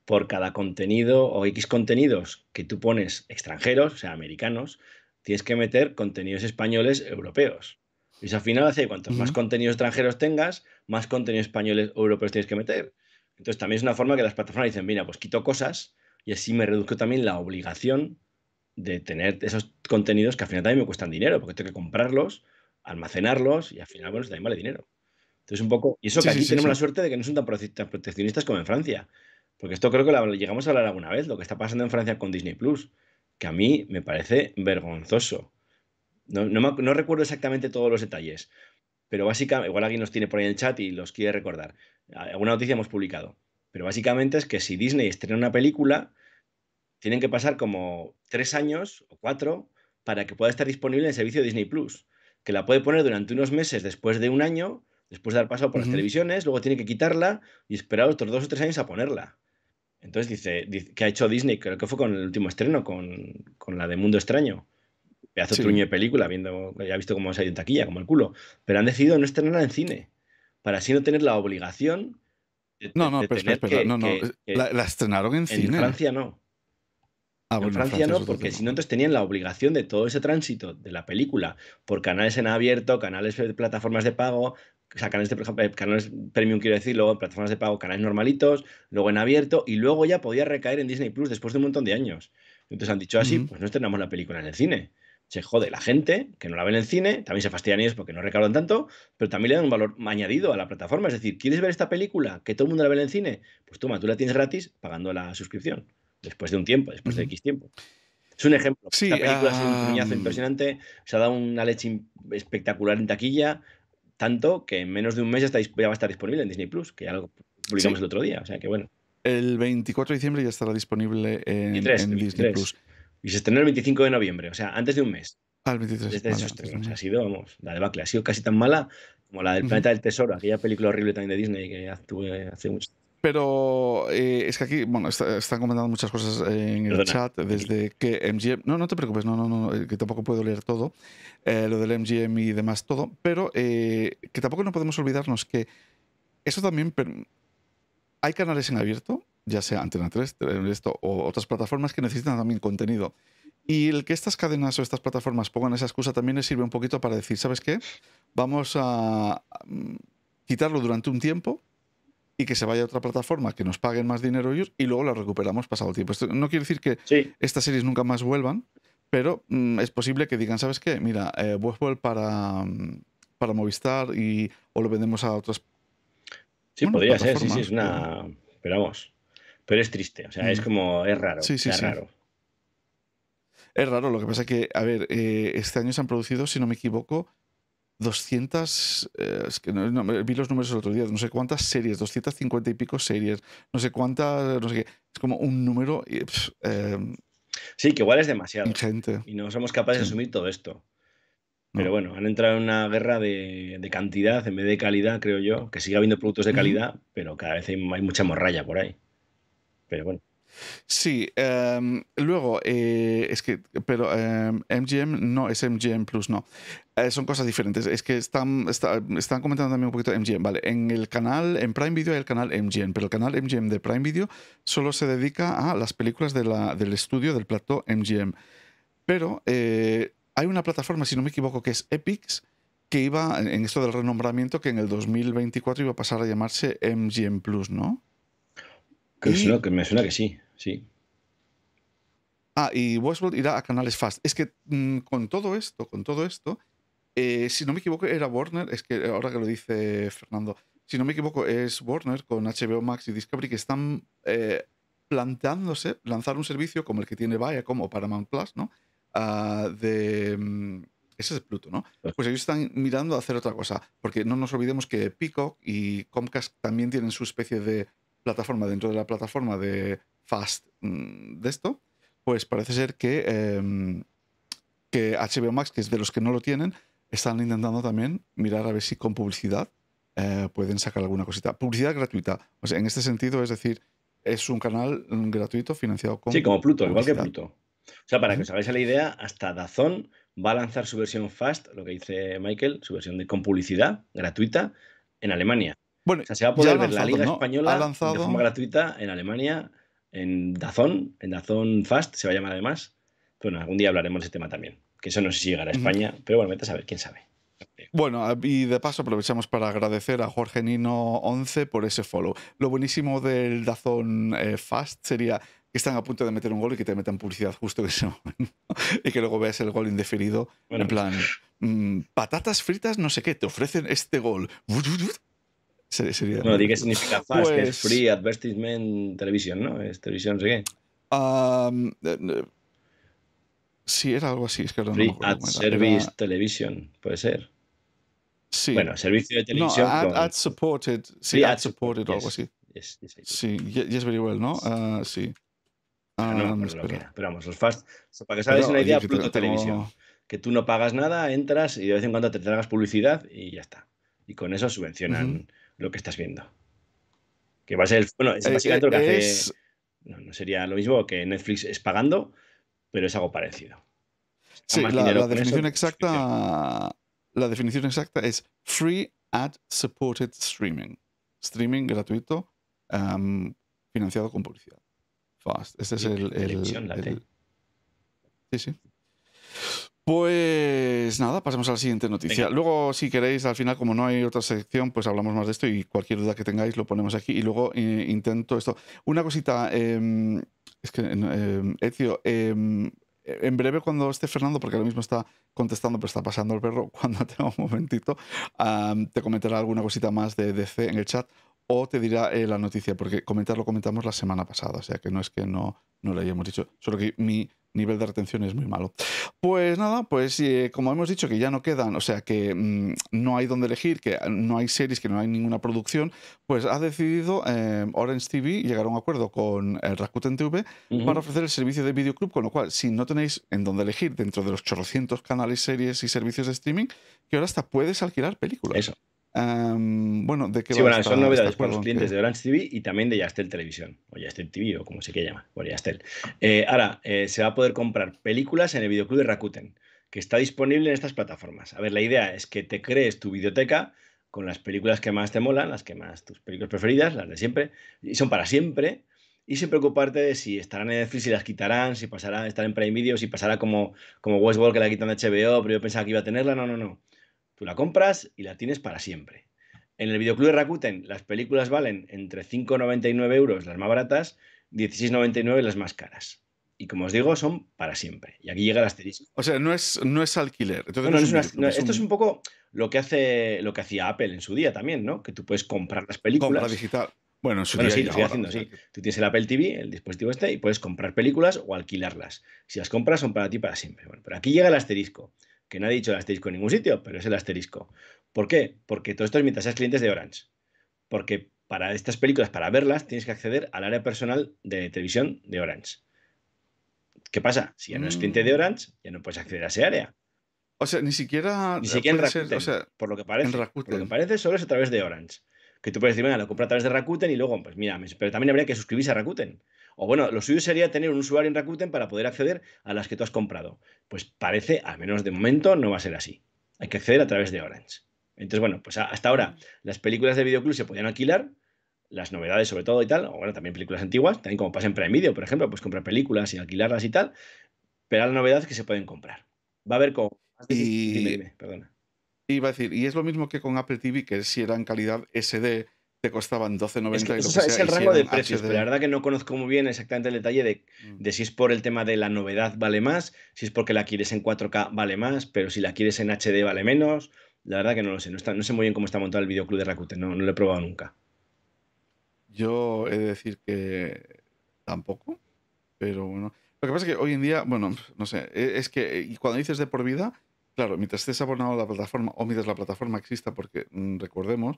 por cada contenido o X contenidos que tú pones extranjeros, o sea, americanos, tienes que meter contenidos españoles europeos. Y al final hace que cuantos más contenidos extranjeros tengas, más contenidos españoles o europeos tienes que meter. Entonces también es una forma que las plataformas dicen, mira, pues quito cosas y así me reduzco también la obligación de tener esos contenidos que al final también me cuestan dinero, porque tengo que comprarlos, almacenarlos y al final, bueno, eso también vale dinero. Entonces, un poco. Y eso Sí, que aquí sí, tenemos sí. la suerte de que no son tan proteccionistas como en Francia. Porque esto creo que lo llegamos a hablar alguna vez, lo que está pasando en Francia con Disney Plus, que a mí me parece vergonzoso. No, no, me no recuerdo exactamente todos los detalles, pero básicamente, igual alguien los tiene por ahí en el chat y los quiere recordar. Alguna noticia hemos publicado. Pero básicamente es que si Disney estrena una película, tienen que pasar como tres años o cuatro para que pueda estar disponible en el servicio de Disney Plus, que la puede poner durante unos meses después de un año, después de haber pasado por las televisiones, luego tiene que quitarla y esperar otros dos o tres años a ponerla. Entonces dice, dice- que ha hecho Disney, creo que fue con el último estreno, con, con la de Mundo Extraño. Pedazo Sí. truño de película, viendo, ya ha visto cómo se ha ido en taquilla, como el culo. Pero han decidido no estrenarla en cine, para así no tener la obligación de, No, no, de pero espera, espera. que- no, no. que- la, la estrenaron en, en cine. Francia no. Ah, En bueno, Francia no, es otro porque tema. si no, entonces tenían la obligación de todo ese tránsito de la película por canales en abierto, canales de plataformas de pago, o sea, canales, de, por ejemplo, canales premium, quiero decir, luego en plataformas de pago, canales normalitos, luego en abierto, y luego ya podía recaer en Disney Plus después de un montón de años. Entonces han dicho así, pues no estrenamos la película en el cine. Se jode la gente que no la ve en el cine, también se fastidian ellos porque no recaudan tanto, pero también le dan un valor añadido a la plataforma. Es decir, ¿quieres ver esta película que todo el mundo la ve en el cine? Pues toma, tú la tienes gratis pagando la suscripción, después de un tiempo, después de. X tiempo. Es un ejemplo. Sí, Esta película sido un truñazo am, impresionante, se ha dado una leche espectacular en taquilla, tanto que en menos de un mes ya, está dis- ya va a estar disponible en Disney Plus, que ya lo publicamos Sí. el otro día. O sea que bueno. El 24 de diciembre ya estará disponible en, 23, en el Disney 23. Plus. Y se estrenó el 25 de noviembre, o sea, antes de un mes. El 23. Desde vale, esos antes de estrenos. un Ha sido, vamos, la debacle. Ha sido casi tan mala como la del. Planeta del Tesoro, aquella película horrible también de Disney que actué hace mucho. Pero eh, es que aquí, bueno, está- están comentando muchas cosas en el Perdona, chat desde que MGM. No, no te preocupes, no, no, no, eh, que tampoco puedo leer todo, eh, lo del MGM y demás, todo. Pero eh, que tampoco no podemos olvidarnos que eso también. Hay canales en abierto, ya sea Antena 3 esto, o otras plataformas que necesitan también contenido. Y el que estas cadenas o estas plataformas pongan esa excusa también les sirve un poquito para decir, ¿sabes qué? Vamos a mm, quitarlo durante un tiempo y que se vaya a otra plataforma que nos paguen más dinero ellos y luego la recuperamos pasado el tiempo. Esto no quiere decir que Sí, estas series nunca más vuelvan, pero mm, es posible que digan, ¿sabes qué? Mira, eh, Westworld para, mm, para Movistar y o lo vendemos a otros. sí, Bueno, podría ser, sí, sí, es una. Pero vamos. Pero es triste, o sea, es Mm. como. Es raro. Sí, sí, es sí. raro. Es raro, lo que pasa que, a ver, eh, este año se han producido, si no me equivoco, 200, eh, es que no, no, me- vi los números el otro día, no sé cuántas series, 250 y pico series, no sé cuántas, no sé qué, es como un número eh, eh, Sí, que igual es demasiado. ingente. Y no somos capaces de asumir todo esto. Pero No. bueno, han entrado en una guerra de, de cantidad en vez de calidad, creo yo. Que sigue habiendo productos de calidad, pero cada vez hay, hay mucha morralla por ahí. Pero bueno. Sí, em, luego, eh, es que, pero em, MGM no es MGM Plus, no. Eh, son cosas diferentes. Es que están, está- están comentando también un poquito MGM, ¿vale? En el canal, en Prime Video hay el canal MGM, pero el canal MGM de Prime Video solo se dedica a las películas de la, del estudio del plató MGM. Pero eh, hay una plataforma, si no me equivoco, que es Epix, que iba en esto del renombramiento, que en el 2024 iba a pasar a llamarse MGM Plus, ¿no? Que, Y- suena- que me suena que sí, sí. Ah, y Westworld irá a canales Fast. Es que mm, con todo esto, con todo esto, eh, si no me equivoco, era Warner, es que ahora que lo dice Fernando, si no me equivoco, es Warner con HBO Max y Discovery que están eh, planteándose lanzar un servicio como el que tiene Viacom o Paramount Plus, ¿no? Ah, de. mm, ese es Pluto, ¿no? Pues ellos están mirando a hacer otra cosa, porque no nos olvidemos que Peacock y Comcast también tienen su especie de plataforma dentro de la plataforma de Fast mm, de esto, pues parece ser que, em, que HBO Max, que es de los que no lo tienen, están intentando también mirar a ver si con publicidad eh, pueden sacar alguna cosita. Publicidad gratuita. O sea, en este sentido, es decir, es un canal mm, gratuito financiado con. Sí, como Pluto, igual que. Pluto. O sea, para que os hagáis la idea, hasta Dazón va a lanzar su versión Fast, lo que dice Michael, su versión de, con publicidad gratuita en Alemania. Bueno, O sea, se va a poder ver la lanzado, Liga ¿no? Española Ha de lanzado. forma gratuita en Alemania, en Dazón, en Dazón Fast, se va a llamar además. Pero bueno, algún día hablaremos de ese tema también. Que eso no sé si llegará a. España, pero bueno, vete a saber, quién sabe. Bueno, y de paso aprovechamos para agradecer a Jorge Nino 11 por ese follow. Lo buenísimo del Dazón eh, Fast sería que están a punto de meter un gol y que te metan publicidad justo en ese momento. y que luego veas el gol indeferido. Bueno, en plan, mm, patatas fritas, no sé qué, te ofrecen este gol. Sería, Bueno, di qué significa Fast, que es Pues- Free Advertisement Television, ¿no? Es televisión, no sé qué. Eh, eh, sí, era algo así. Es que no Free Ad era. Service Era- Television, puede ser. sí. Bueno, servicio de no, televisión. ad, con- ad supported. Sí, Free ad ad supported o algo así. yes, yes. Sí, ye- yes, very well, ¿no? Ah, sí. Ah, no, Am, pues lo que espera. era. Pero vamos, los fast. para que hagáis Pero, una oye, idea, que Pluto Televisión. Que tú no pagas nada, entras y de vez en cuando te tragas publicidad y ya está. Y con eso subvencionan. Lo que estás viendo. Que va a ser. el- Bueno, es Eh, básicamente lo que eh, hace. es- No, no sería lo mismo que Netflix es pagando, pero es algo parecido. Sí, la, eso definición exacta. La definición exacta es free ad supported streaming. Streaming gratuito am, financiado con publicidad. Fast. Este es el. sí, sí. Pues nada, pasemos a la siguiente noticia. Venga. Luego, si queréis, al final, como no hay otra sección, pues hablamos más de esto y cualquier duda que tengáis lo ponemos aquí y luego eh, intento esto. Una cosita, eh, es que, eh, Ezio, eh, en breve cuando esté Fernando, porque ahora mismo está contestando, pero está pasando el perro, cuando tenga un momentito, te comentará alguna cosita más de DC en el chat o te dirá eh, la noticia, porque comentar lo comentamos la semana pasada, o sea que no es que no, no lo hayamos dicho, solo que mi nivel de retención es muy malo. Pues nada, pues eh, como hemos dicho que ya no quedan, o sea que mm, no hay donde elegir, que no hay series, que no hay ninguna producción, pues ha decidido eh, Orange TV llegar a un acuerdo con eh, Rakuten TV para ofrecer el servicio de videoclub, con lo cual, si no tenéis en dónde elegir dentro de los chorrocientos canales, series y servicios de streaming, que ahora hasta puedes alquilar películas. Eso. Em, bueno, ¿de qué Sí, bueno, son novedades para los clientes Que- de Orange TV y también de Yastel Televisión, o Yastel TV, o como se quiera llamar, bueno, Yastel. Eh, ahora, eh, se va a poder comprar películas en el videoclub de Rakuten, que está disponible en estas plataformas. A ver, la idea es que te crees tu videoteca con las películas que más te molan, las que más, tus películas preferidas, las de siempre, y son para siempre, y sin preocuparte de si estarán en Netflix, si las quitarán, si pasará, estar en Prime Video, si pasará como, como Westworld que la quitan de HBO, pero yo pensaba que iba a tenerla, no, no, no. Tú la compras y la tienes para siempre. En el videoclub de Rakuten las películas valen entre 5,99 euros las más baratas, 16,99 las más caras. Y como os digo, son para siempre. Y aquí llega el asterisco. O sea, no es, no es alquiler. Entonces No, es una- no, esto es un poco lo que hace lo que hacía Apple en su día también, ¿no? Que tú puedes comprar las compra películas. digital. Bueno, en su Bueno, día sí, lo sigue haciendo, o sea sí. Tú tienes el Apple TV, el dispositivo este, y puedes comprar películas o alquilarlas. Si las compras son para ti para siempre. Bueno, pero aquí llega el asterisco, que no ha dicho el asterisco en ningún sitio, pero es el asterisco. ¿Por qué? Porque todo esto es mientras seas clientes de Orange. Porque para estas películas, para verlas, tienes que acceder al área personal de televisión de Orange. ¿Qué pasa? Si ya no eres cliente de Mm. Orange, ya no puedes acceder a ese área. O sea, ni siquiera. Ni siquiera en ser- Rakuten, o sea, por lo que parece. Por lo que parece, solo es a través de Orange. Que tú puedes decir, venga, lo compro a través de Rakuten y luego, pues mira, pero también habría que suscribirse a Rakuten. O bueno, lo suyo sería tener un usuario en Rakuten para poder acceder a las que tú has comprado. Pues parece, al menos de momento, no va a ser así. Hay que acceder a través de Orange. Entonces, bueno, pues hasta ahora las películas de videoclub se podían alquilar, las novedades sobre todo y tal, o bueno, también películas antiguas, también como pasa en Prime Video, por ejemplo, pues comprar películas y alquilarlas y tal, pero la novedad es que se pueden comprar. Va a haber como... Y- Dime, dime, perdona. Iba a decir, y es lo mismo que con Apple TV, que si era en calidad SD, te costaban 12.90 Es, que y lo eso que es el rango de precios, HD, pero la verdad que no conozco muy bien exactamente el detalle de, mm. de si es por el tema de la novedad vale más, si es porque la quieres en 4K vale más, pero si la quieres en HD vale menos. La verdad que no lo sé, no, está- no sé muy bien cómo está montado el videoclub de Rakuten, no, no lo he probado nunca. Yo he de decir que tampoco, pero bueno. Lo que pasa es que hoy en día, bueno, no sé, e- es que y cuando dices de por vida, claro, mientras estés abonado a la plataforma o mientras la plataforma exista, porque mm, recordemos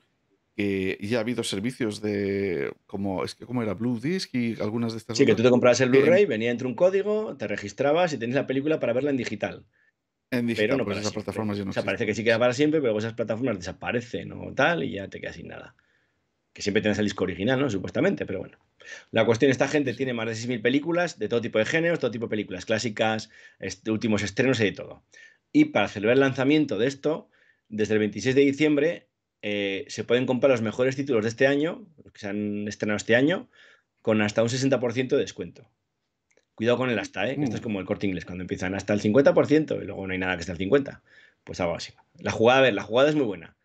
que ya ha habido servicios de, como, es que como era Blue Disc y algunas de estas Sí, que tú te comprabas el Blu-ray, venía entre un código, te registrabas y tenías la película para verla en digital. en digital, pero no pues para esas siempre. plataformas ya no o sea, parece que sí queda para siempre, pero esas plataformas desaparecen o tal y ya te quedas sin nada. Que siempre tienes el disco original, ¿no? Supuestamente, pero bueno. La cuestión, esta gente tiene más de 6.000 películas de todo tipo de géneros, todo tipo de películas clásicas, est- últimos estrenos y de todo. Y para celebrar el lanzamiento de esto, desde el 26 de diciembre eh, se pueden comprar los mejores títulos de este año, los que se han estrenado este año, con hasta un 60% de descuento. Cuidado con el hasta, ¿eh? que esto es Uh. como el corte inglés, cuando empiezan hasta el 50% y luego no hay nada que esté al 50%. Pues algo así. La jugada, a ver, la jugada es muy buena.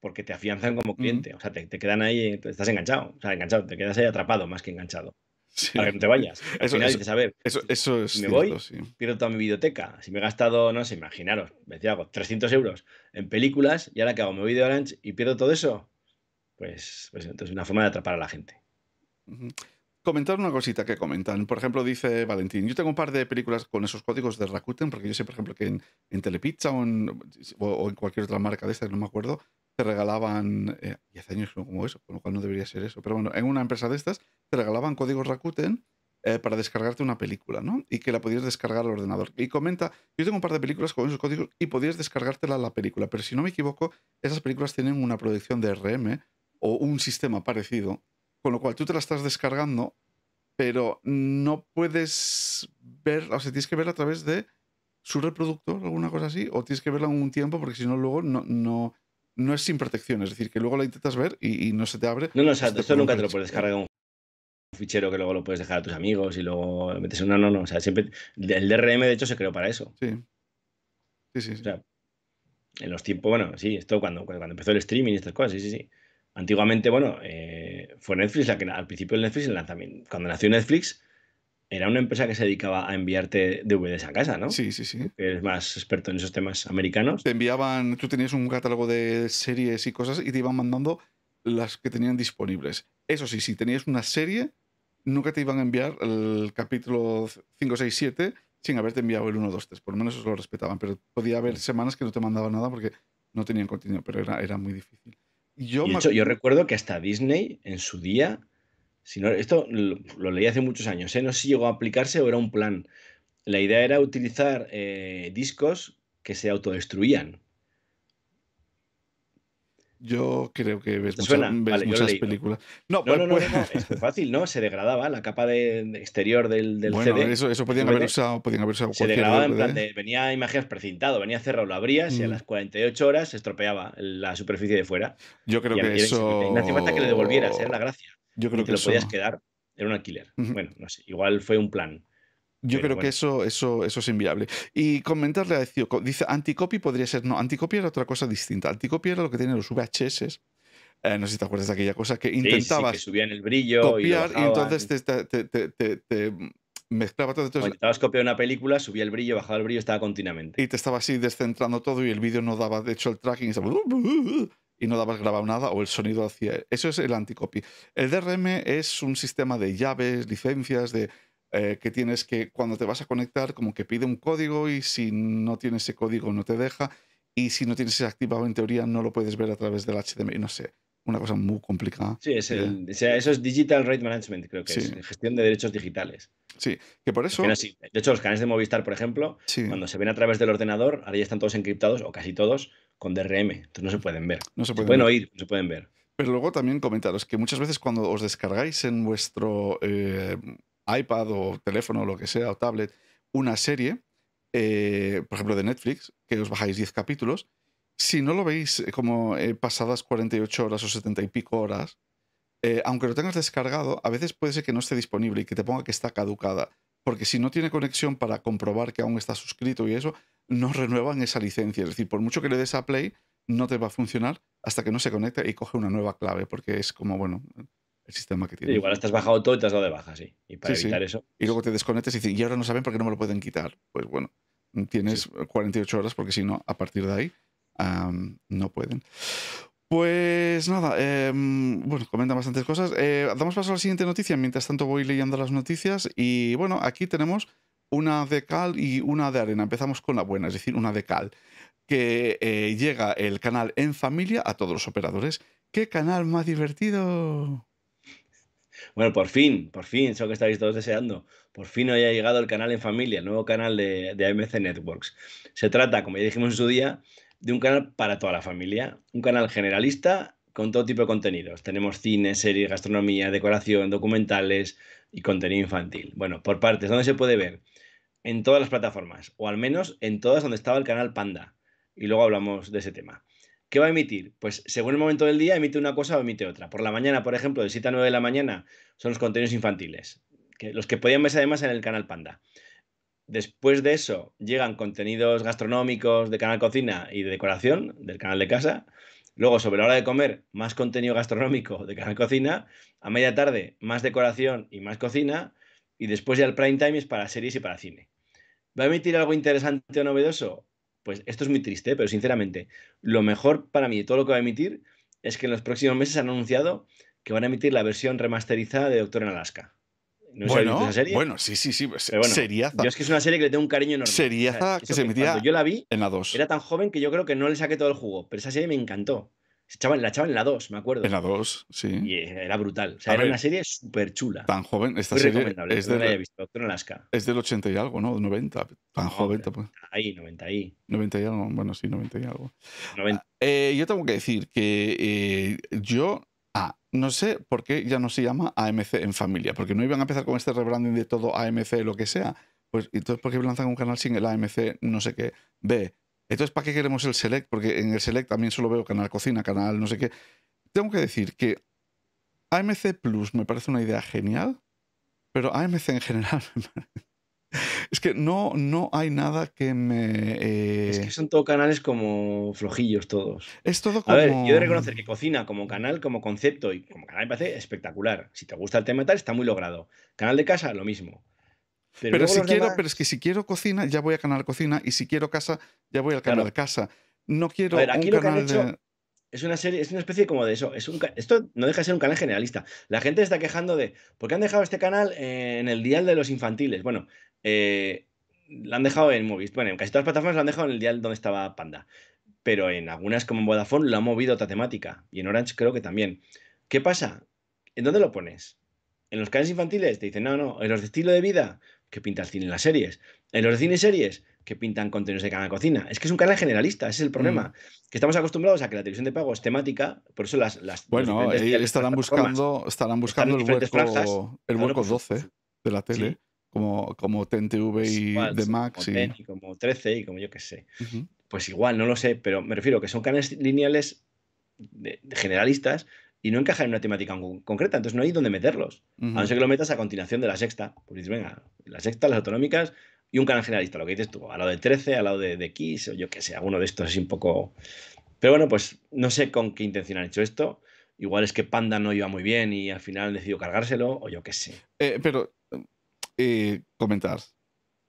Porque te afianzan como cliente. O sea, te, te quedan ahí, estás enganchado. O sea, enganchado, te quedas ahí atrapado más que enganchado. Sí. Para que no te vayas. Al Eso- final eso- dices, a ver, Eso, eso es me cierto, voy, sí. pierdo toda mi biblioteca. Si me he gastado, no sé, imaginaros, me decía algo, 300 euros en películas, y ahora que hago, me voy de Orange y pierdo todo eso, pues, pues entonces es una forma de atrapar a la gente. Comentar una cosita que comentan. Por ejemplo, dice Valentín, yo tengo un par de películas con esos códigos de Rakuten, porque yo sé, por ejemplo, que en, en Telepizza o en, o, o en cualquier otra marca de estas, no me acuerdo, te regalaban, eh, y hace años como eso, con lo cual no debería ser eso, pero bueno, en una empresa de estas te regalaban códigos Rakuten eh, para descargarte una película, ¿no? Y que la podías descargar al ordenador. Y comenta, yo tengo un par de películas con esos códigos y podías descargártela a la película, pero si no me equivoco, esas películas tienen una proyección de RM o un sistema parecido, con lo cual tú te la estás descargando, pero no puedes ver, o sea, tienes que verla a través de su reproductor, alguna cosa así, o tienes que verla en un tiempo, porque si no, luego no, no es sin protección, es decir, que luego la intentas ver y, y no se te abre. No, no, o o sea, esto nunca te lo puedes descargar un fichero que luego lo puedes dejar a tus amigos y luego metes. No, no, no, o sea, siempre... El DRM, de hecho, se creó para eso. Sí. Sí, sí, O sí. sea, en los tiempos, bueno, sí, esto cuando, cuando empezó el streaming y estas cosas, sí, sí, sí. Antiguamente, bueno, eh, fue Netflix la que al principio del Netflix, el lanzamiento, cuando nació Netflix, era una empresa que se dedicaba a enviarte DVDs a casa, ¿no? Sí, sí, sí. Eres más experto en esos temas americanos. Te enviaban, tú tenías un catálogo de series y cosas y te iban mandando las que tenían disponibles. Eso sí, si tenías una serie, nunca te iban a enviar el capítulo 5, 6, 7 sin haberte enviado el 1, 2, 3. Por lo menos eso lo respetaban, pero podía haber semanas que no te mandaban nada porque no tenían contenido, pero era, era muy difícil. Yo, Y de me hecho, yo recuerdo que hasta Disney, en su día, si no, esto lo, lo leí hace muchos años, ¿eh? no sé si llegó a aplicarse o era un plan. La idea era utilizar eh, discos que se autodestruían. yo creo que ves, ¿Te muchas- ves Vale, películas. No, No, no, no, pues- no, no, es muy fácil, ¿no? Se degradaba la capa de, exterior del, del bueno, CD. eso, eso podían haber usado, podían haber usado Se degradaba en plan de, venía, imaginaos, precintado, venía cerrado, lo abrías y a Mm. las 48 horas se estropeaba la superficie de fuera. Yo creo y que eso. No hacía falta que le devolvieras, era la gracia. Yo Y creo te que lo eso. podías quedar, era un alquiler. Bueno, no sé, igual fue un plan. Yo Pero creo que eso, eso, eso es inviable. Y comentarle a co- dice anticopy podría ser, no, anticopy era otra cosa distinta. Anticopy era lo que tenían los VHS. eh, no sé si te acuerdas de aquella cosa que Sí, sí, sí, intentabas que subían el brillo y lo copiar y, bajaban. entonces te, te- te- te- te- te mezclaba todo. Cuando Entonces, intentabas copiar una película, subía el brillo, bajaba el brillo, estaba continuamente. y te estaba así descentrando todo y el vídeo no daba, de hecho, el tracking y, estaba- y no dabas grabado nada o el sonido hacía. Eso es el anticopy. El DRM es un sistema de llaves, licencias, de eh, que tienes que, cuando te vas a conectar, como que pide un código y si no tienes ese código no te deja. Y si no tienes ese activado, en teoría, no lo puedes ver a través del HDMI. No sé, una cosa muy complicada. Sí, es Eh, el, o sea, eso es Digital Right Management, creo que Sí. es gestión de derechos digitales. Sí, que por eso. final sí. De hecho, los canales de Movistar, por ejemplo, Sí, cuando se ven a través del ordenador, ahora ya están todos encriptados, o casi todos, con DRM. Entonces no se pueden ver. no se Se puede pueden ver. oír, no se pueden ver. Pero luego también comentaros que muchas veces cuando os descargáis en vuestro eh, iPad o teléfono o lo que sea, o tablet, una serie, eh, por ejemplo de Netflix, que os bajáis 10 capítulos, si no lo veis eh, como eh, pasadas 48 horas o 70 y pico horas, eh, aunque lo tengas descargado, a veces puede ser que no esté disponible y que te ponga que está caducada. Porque si no tiene conexión para comprobar que aún está suscrito y eso, no renuevan esa licencia. Es decir, por mucho que le des a Play, no te va a funcionar hasta que no se conecte y coge una nueva clave, porque es como, bueno, el sistema que Sí, tiene. igual estás bajado todo y te has dado de baja, sí. Y para Sí, sí. evitar eso. Y luego te desconectas y dicen, y ahora no saben por qué no me lo pueden quitar. Pues bueno, tienes 48 horas porque si no, a partir de ahí, no pueden. Pues nada, em, bueno, comentan bastantes cosas. Eh, damos paso a la siguiente noticia. Mientras tanto voy leyendo las noticias. Y bueno, aquí tenemos una de cal y una de arena. Empezamos con la buena, es decir, una de cal. Que eh, llega el canal en familia a todos los operadores. ¡Qué canal más divertido! Bueno, por fin, por fin, eso que estáis todos deseando. Por fin hoy ha llegado el canal en familia, el nuevo canal de, de AMC Networks. Se trata, como ya dijimos en su día, de un canal para toda la familia. Un canal generalista con todo tipo de contenidos. Tenemos cine, series, gastronomía, decoración, documentales y contenido infantil. Bueno, por partes, ¿dónde se puede ver? En todas las plataformas, o al menos en todas donde estaba el canal Panda. Y luego hablamos de ese tema. ¿Qué va a emitir? Pues según el momento del día, emite una cosa o emite otra. Por la mañana, por ejemplo, de 7 a 9 de la mañana son los contenidos infantiles, que, los que podían verse además en el canal Panda. Después de eso llegan contenidos gastronómicos de canal cocina y de decoración del canal de casa. Luego, sobre la hora de comer, más contenido gastronómico de canal cocina. A media tarde, más decoración y más cocina. Y después ya el prime time es para series y para cine. ¿Va a emitir algo interesante o novedoso? Pues esto es muy triste, pero sinceramente, lo mejor para mí de todo lo que va a emitir es que en los próximos meses han anunciado que van a emitir la versión remasterizada de Doctor en Alaska. ¿No bueno, esa serie? bueno, sí, sí, sí. Bueno, seriaza. Yo es que es una serie que le tengo un cariño enorme. Seriaza que eso se emitía Cuando yo la vi, En la 2. era tan joven que yo creo que no le saqué todo el jugo. Pero esa serie me encantó. Se echaba- la echaban en la 2, me acuerdo. En la 2, sí. Y era brutal. O sea, A era ver, una serie súper chula. Tan joven. Esta Muy serie es que no la haya visto. Doctor Alaska. es del 80 y algo, ¿no? 90. Tan No, joven. pues, Ahí, 90 ahí. 90 y algo. Bueno, sí, 90 y algo. 90. Eh, yo tengo que decir que eh, yo. Ah, no sé por qué ya no se llama AMC en familia, porque no iban a empezar con este rebranding de todo AMC, lo que sea. Pues entonces, ¿por qué lanzan un canal sin el AMC, no sé qué? B. Entonces, ¿para qué queremos el Select? Porque en el Select también solo veo canal cocina, canal no sé qué. Tengo que decir que AMC Plus me parece una idea genial, pero AMC en general Es que no, no hay nada que me. Es que eh, son todos canales como flojillos todos. es todo A ver, yo he de como. reconocer que cocina como canal, como concepto y como canal me parece espectacular. Si te gusta el tema y tal, está muy logrado. Canal de casa, lo mismo. Pero, si quiero, demás, pero es que si quiero cocina, ya voy a canal cocina. Y si quiero casa, ya voy al canal claro. de casa. No A quiero ver, un aquí lo que han canal hecho de. es una serie, es una especie como de eso. Es un, esto no deja de ser un canal generalista. La gente está quejando de ¿por qué han dejado este canal en el dial de los infantiles? Bueno, eh, lo han dejado en Movistar. Bueno, en casi todas las plataformas lo han dejado en el dial donde estaba Panda. Pero en algunas, como en Vodafone, lo han movido a otra temática. Y en Orange creo que también. ¿Qué pasa? ¿En dónde lo pones? En los canales infantiles te dicen, no, no, en los de estilo de vida, que pinta el cine en las series. En los de cine y series, que pintan contenidos de canal cocina. Es que es un canal generalista, ese es el problema. Mm. Que estamos acostumbrados a que la televisión de pago es temática, por eso las, las Bueno, estarán buscando, estarán buscando el diferentes franjas. hueco, el Claro, hueco pues 12 de la tele, sí, como, como TNTV pues y igual, de Max como y. Y como 13 y como yo qué sé. Pues igual, no lo sé, pero me refiero que son canales lineales de- de generalistas y no encajan en una temática con- concreta, entonces no hay dónde meterlos. A no ser que lo metas a continuación de la sexta. Pues dices, venga, la sexta, las autonómicas y un canal generalista, lo que dices tú, al lado de 13, al lado de, de Kiss, o yo qué sé, alguno de estos es un poco. Pero bueno, pues no sé con qué intención han hecho esto. Igual es que Panda no iba muy bien y al final han decidido cargárselo, o yo qué sé. Eh, pero, eh, comentar.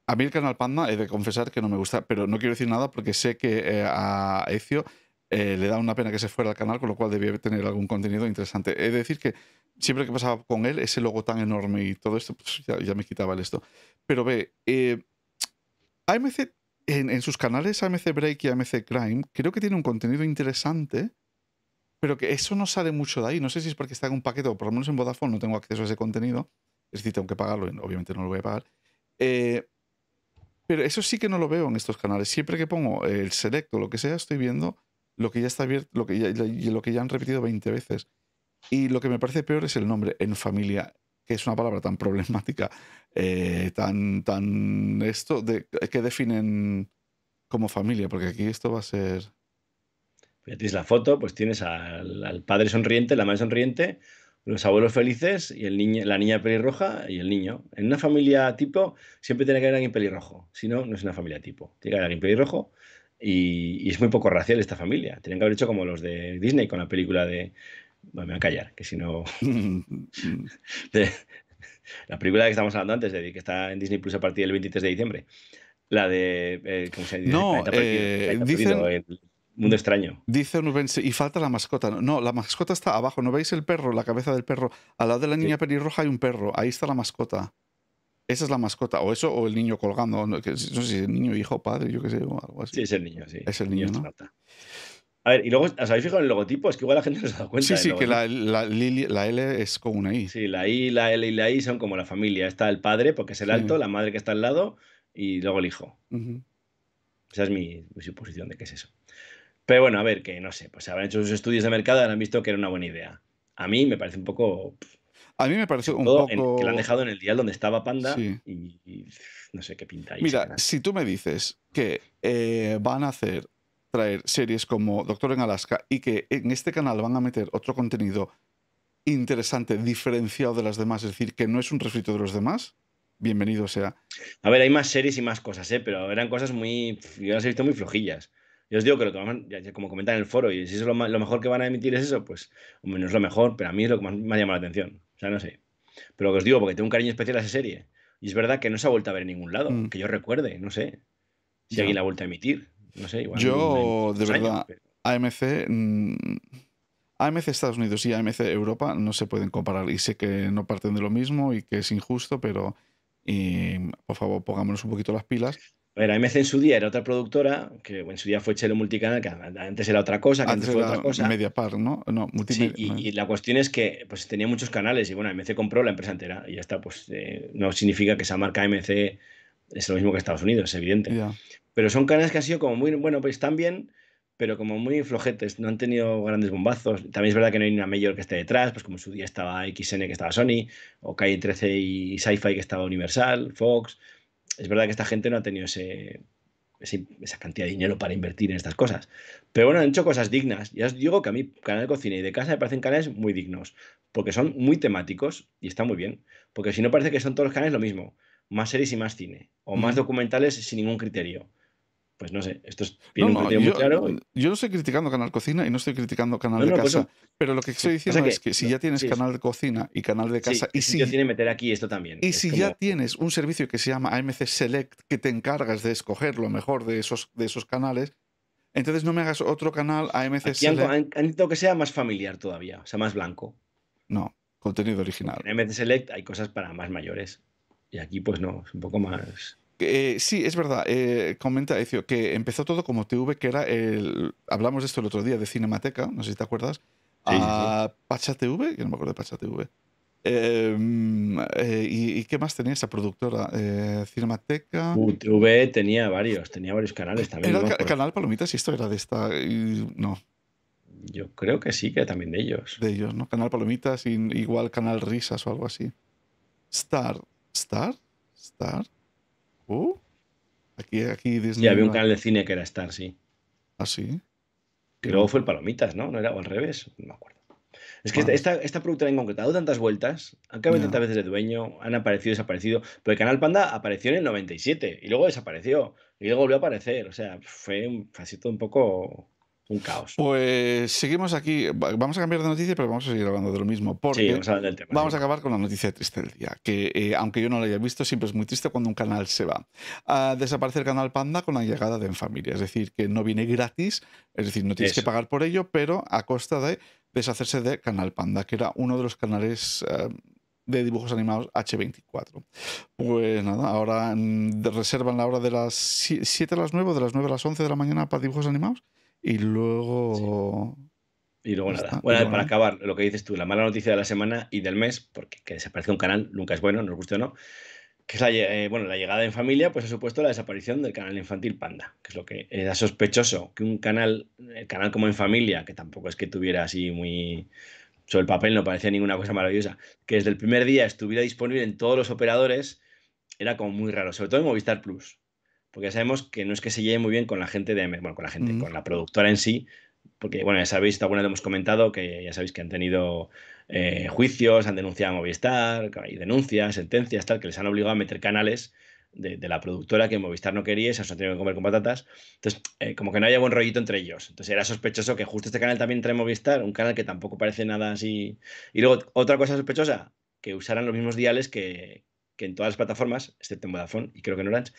A mí el canal Panda he de confesar que no me gusta, pero no quiero decir nada porque sé que eh, a Ezio eh, le da una pena que se fuera al canal, con lo cual debía tener algún contenido interesante. He de decir que siempre que pasaba con él, ese logo tan enorme y todo esto, pues ya, me quitaba el esto. Pero ve, AMC, en, en sus canales AMC Break y AMC Crime, creo que tiene un contenido interesante, pero que eso no sale mucho de ahí. No sé si es porque está en un paquete o por lo menos en Vodafone no tengo acceso a ese contenido. Es decir, tengo que pagarlo, obviamente no lo voy a pagar. Eh, pero eso sí que no lo veo en estos canales. Siempre que pongo el select o lo que sea, estoy viendo lo que ya está abierto, lo que ya, lo que ya han repetido 20 veces. Y lo que me parece peor es el nombre, en familia, que es una palabra tan problemática, eh, tan, tan esto, de, que definen como familia, porque aquí esto va a ser... Ya tienes la foto, pues tienes al, al padre sonriente, la madre sonriente, los abuelos felices y el niño, la niña pelirroja y el niño. En una familia tipo siempre tiene que haber alguien pelirrojo, si no, no es una familia tipo. Tiene que haber alguien pelirrojo y, y es muy poco racial esta familia. Tienen que haber hecho como los de Disney con la película de... Bueno, me voy a callar, que si no... de- la película que estamos hablando antes, de que está en Disney Plus a partir del 23 de diciembre. La de... eh, ¿Cómo se dice? No, eh, dicen- el mundo extraño. Dice Unubense, y falta la mascota. No, la mascota está abajo. ¿No veis el perro, la cabeza del perro? Al lado de la Sí. niña pelirroja hay un perro. Ahí está la mascota. Esa es la mascota. O eso, o el niño colgando. No, que- no sé si es el niño, hijo, padre, yo qué sé, o algo así. Sí, es el niño, sí. Es el niño, ¿no? A ver, y luego, ¿os habéis fijado en el logotipo? Es que igual la gente no se ha dado cuenta. Sí, sí, que la, la, la L es con una I. Sí, la I, la L y la I son como la familia. Está el padre, porque es el Sí. alto, la madre que está al lado, y luego el hijo. Esa es mi, mi suposición de que es eso. Pero bueno, a ver, que no sé, pues habrán hecho sus estudios de mercado y han visto que era una buena idea. A mí me parece un poco. A mí me parece un todo en- poco... que lo han dejado en el dial donde estaba Panda Sí. y, y no sé qué pinta ahí. Mira, si tú me dices que eh, van a hacer, traer series como Doctor en Alaska y que en este canal van a meter otro contenido interesante, diferenciado de las demás, es decir, que no es un refrito de los demás, bienvenido sea. A ver, hay más series y más cosas, ¿eh? pero eran cosas muy. Yo las he visto muy flojillas. Yo os digo que lo que más, ya- como comentan en el foro, y si eso es lo, lo mejor que van a emitir es eso, pues, hombre, no es lo mejor, pero a mí es lo que más me ha llamado la atención. O sea, no sé. Pero lo que os digo, porque tengo un cariño especial a esa serie. Y es verdad que no se ha vuelto a ver en ningún lado, Mm. que yo recuerde, no sé. Si alguien la ha vuelto a emitir, no sé, igual. Yo, de años, verdad, pero- AMC, mm, AMC Estados Unidos y AMC Europa no se pueden comparar. Y sé que no parten de lo mismo y que es injusto, pero y, por favor, pongámonos un poquito las pilas. A ver, AMC en su día era otra productora, que en su día fue Chelo Multicanal, que antes era otra cosa, que antes, Antes fue otra cosa. Mediapar, ¿no? No, Sí, y, y la cuestión es que pues, tenía muchos canales y bueno, AMC compró la empresa entera y ya está, pues eh, no significa que esa marca AMC es lo mismo que Estados Unidos, es evidente. Pero son canales que han sido como muy, bueno, pues están bien, pero como muy flojetes, no han tenido grandes bombazos. También es verdad que no hay una mayor que esté detrás, pues como en su día estaba XN que estaba Sony, o Calle 13 y Sci-Fi que estaba Universal, Fox. Es verdad que esta gente no ha tenido ese, ese- esa cantidad de dinero para invertir en estas cosas. Pero bueno, han hecho cosas dignas. Ya os digo que a mí, Canal de Cocina y de Casa me parecen canales muy dignos, porque son muy temáticos y está muy bien. Porque si no parece que son todos los canales lo mismo. más series y más cine. O más documentales sin ningún criterio. Pues no sé, esto es, tiene No, un no, criterio muy yo, claro. yo no estoy criticando Canal Cocina y no estoy criticando Canal No, de por Casa, pero lo que estoy diciendo es que si ya tienes sí, Canal de Cocina y Canal de Casa ¿qué y si, tiene meter aquí esto también? y Es si ya tienes un servicio que se llama AMC Select que te encargas de escoger lo mejor de esos, de esos canales, entonces no me hagas otro canal AMC aquí han, Select. han, han intentado que sea más familiar todavía, o sea, más blanco. No, contenido original. en MC Select hay cosas para más mayores. Y aquí, pues no, es un poco más. Eh, sí, es verdad. eh, comenta Ezio que empezó todo como TV, que era el. Hablamos de esto el otro día de Cinemateca, no sé si te acuerdas. Sí, sí, sí. A Pacha TV, que no me acuerdo de Pacha TV. Eh, mm, eh, y, y qué más tenía esa productora? Eh, Cinemateca. UTV tenía varios, tenía varios canales también. Era el ca- canal Palomitas y esto era de esta. y- no, Yo creo que sí, que también de ellos. de ellos, ¿no? Canal Palomitas y igual Canal Risas o algo así. Star. ¿Star? ¿Star? Uh, aquí, aquí Disney. Sí, había un canal de cine que era Star, sí. ¿Ah, sí? Que luego fue el Palomitas, ¿no? ¿No era o al revés? No me acuerdo. Es que Vale. esta, esta, productora en concreto ha dado tantas vueltas, han cambiado tantas veces de dueño, han aparecido, desaparecido. Pero el canal Panda apareció en el 97 y luego desapareció y luego volvió a aparecer. O sea, fue, un- fue así todo un poco un caos. Pues seguimos aquí. Va- Vamos a cambiar de noticia, pero vamos a seguir hablando de lo mismo. Porque Sí, vamos a del tema. vamos sí. a acabar con la noticia triste del día. Que eh, aunque yo no la haya visto, siempre es muy triste cuando un canal se va. Desaparece el canal Panda con la llegada de En Familia. Es decir, que no viene gratis, es decir, no tienes que pagar por ello, pero a costa de deshacerse de Canal Panda, que era uno de los canales. eh, de dibujos animados H24. Pues nada, ahora mm, reservan la hora de las 7 a las 9, de las 9 a las 11 de la mañana para dibujos animados y luego Y luego nada. Bueno, luego para nada. acabar, lo que dices tú, la mala noticia de la semana y del mes, porque que desaparezca un canal nunca es bueno, nos guste o no, que es la, eh, bueno, la llegada en familia, pues ha supuesto la desaparición del canal infantil Panda, que es lo que era sospechoso que un canal, el canal como en familia, que tampoco es que tuviera así muy sobre el papel, no parecía ninguna cosa maravillosa, que desde el primer día estuviera disponible en todos los operadores, era como muy raro, sobre todo en Movistar Plus. Porque ya sabemos que no es que se lleve muy bien con la gente de, bueno, con la gente, Mm. con la productora en sí, porque, bueno, ya sabéis, alguna vez hemos comentado que ya sabéis que han tenido eh, juicios, han denunciado a Movistar, hay denuncias, sentencias, tal, que les han obligado a meter canales de, de la productora que Movistar no quería y se los han tenido que comer con patatas. Entonces, eh, como que no haya buen rollito entre ellos. Entonces, era sospechoso que justo este canal también en Movistar, un canal que tampoco parece nada así. Y luego, otra cosa sospechosa, que usaran los mismos diales que, que en todas las plataformas, excepto en Vodafone y creo que en Orange,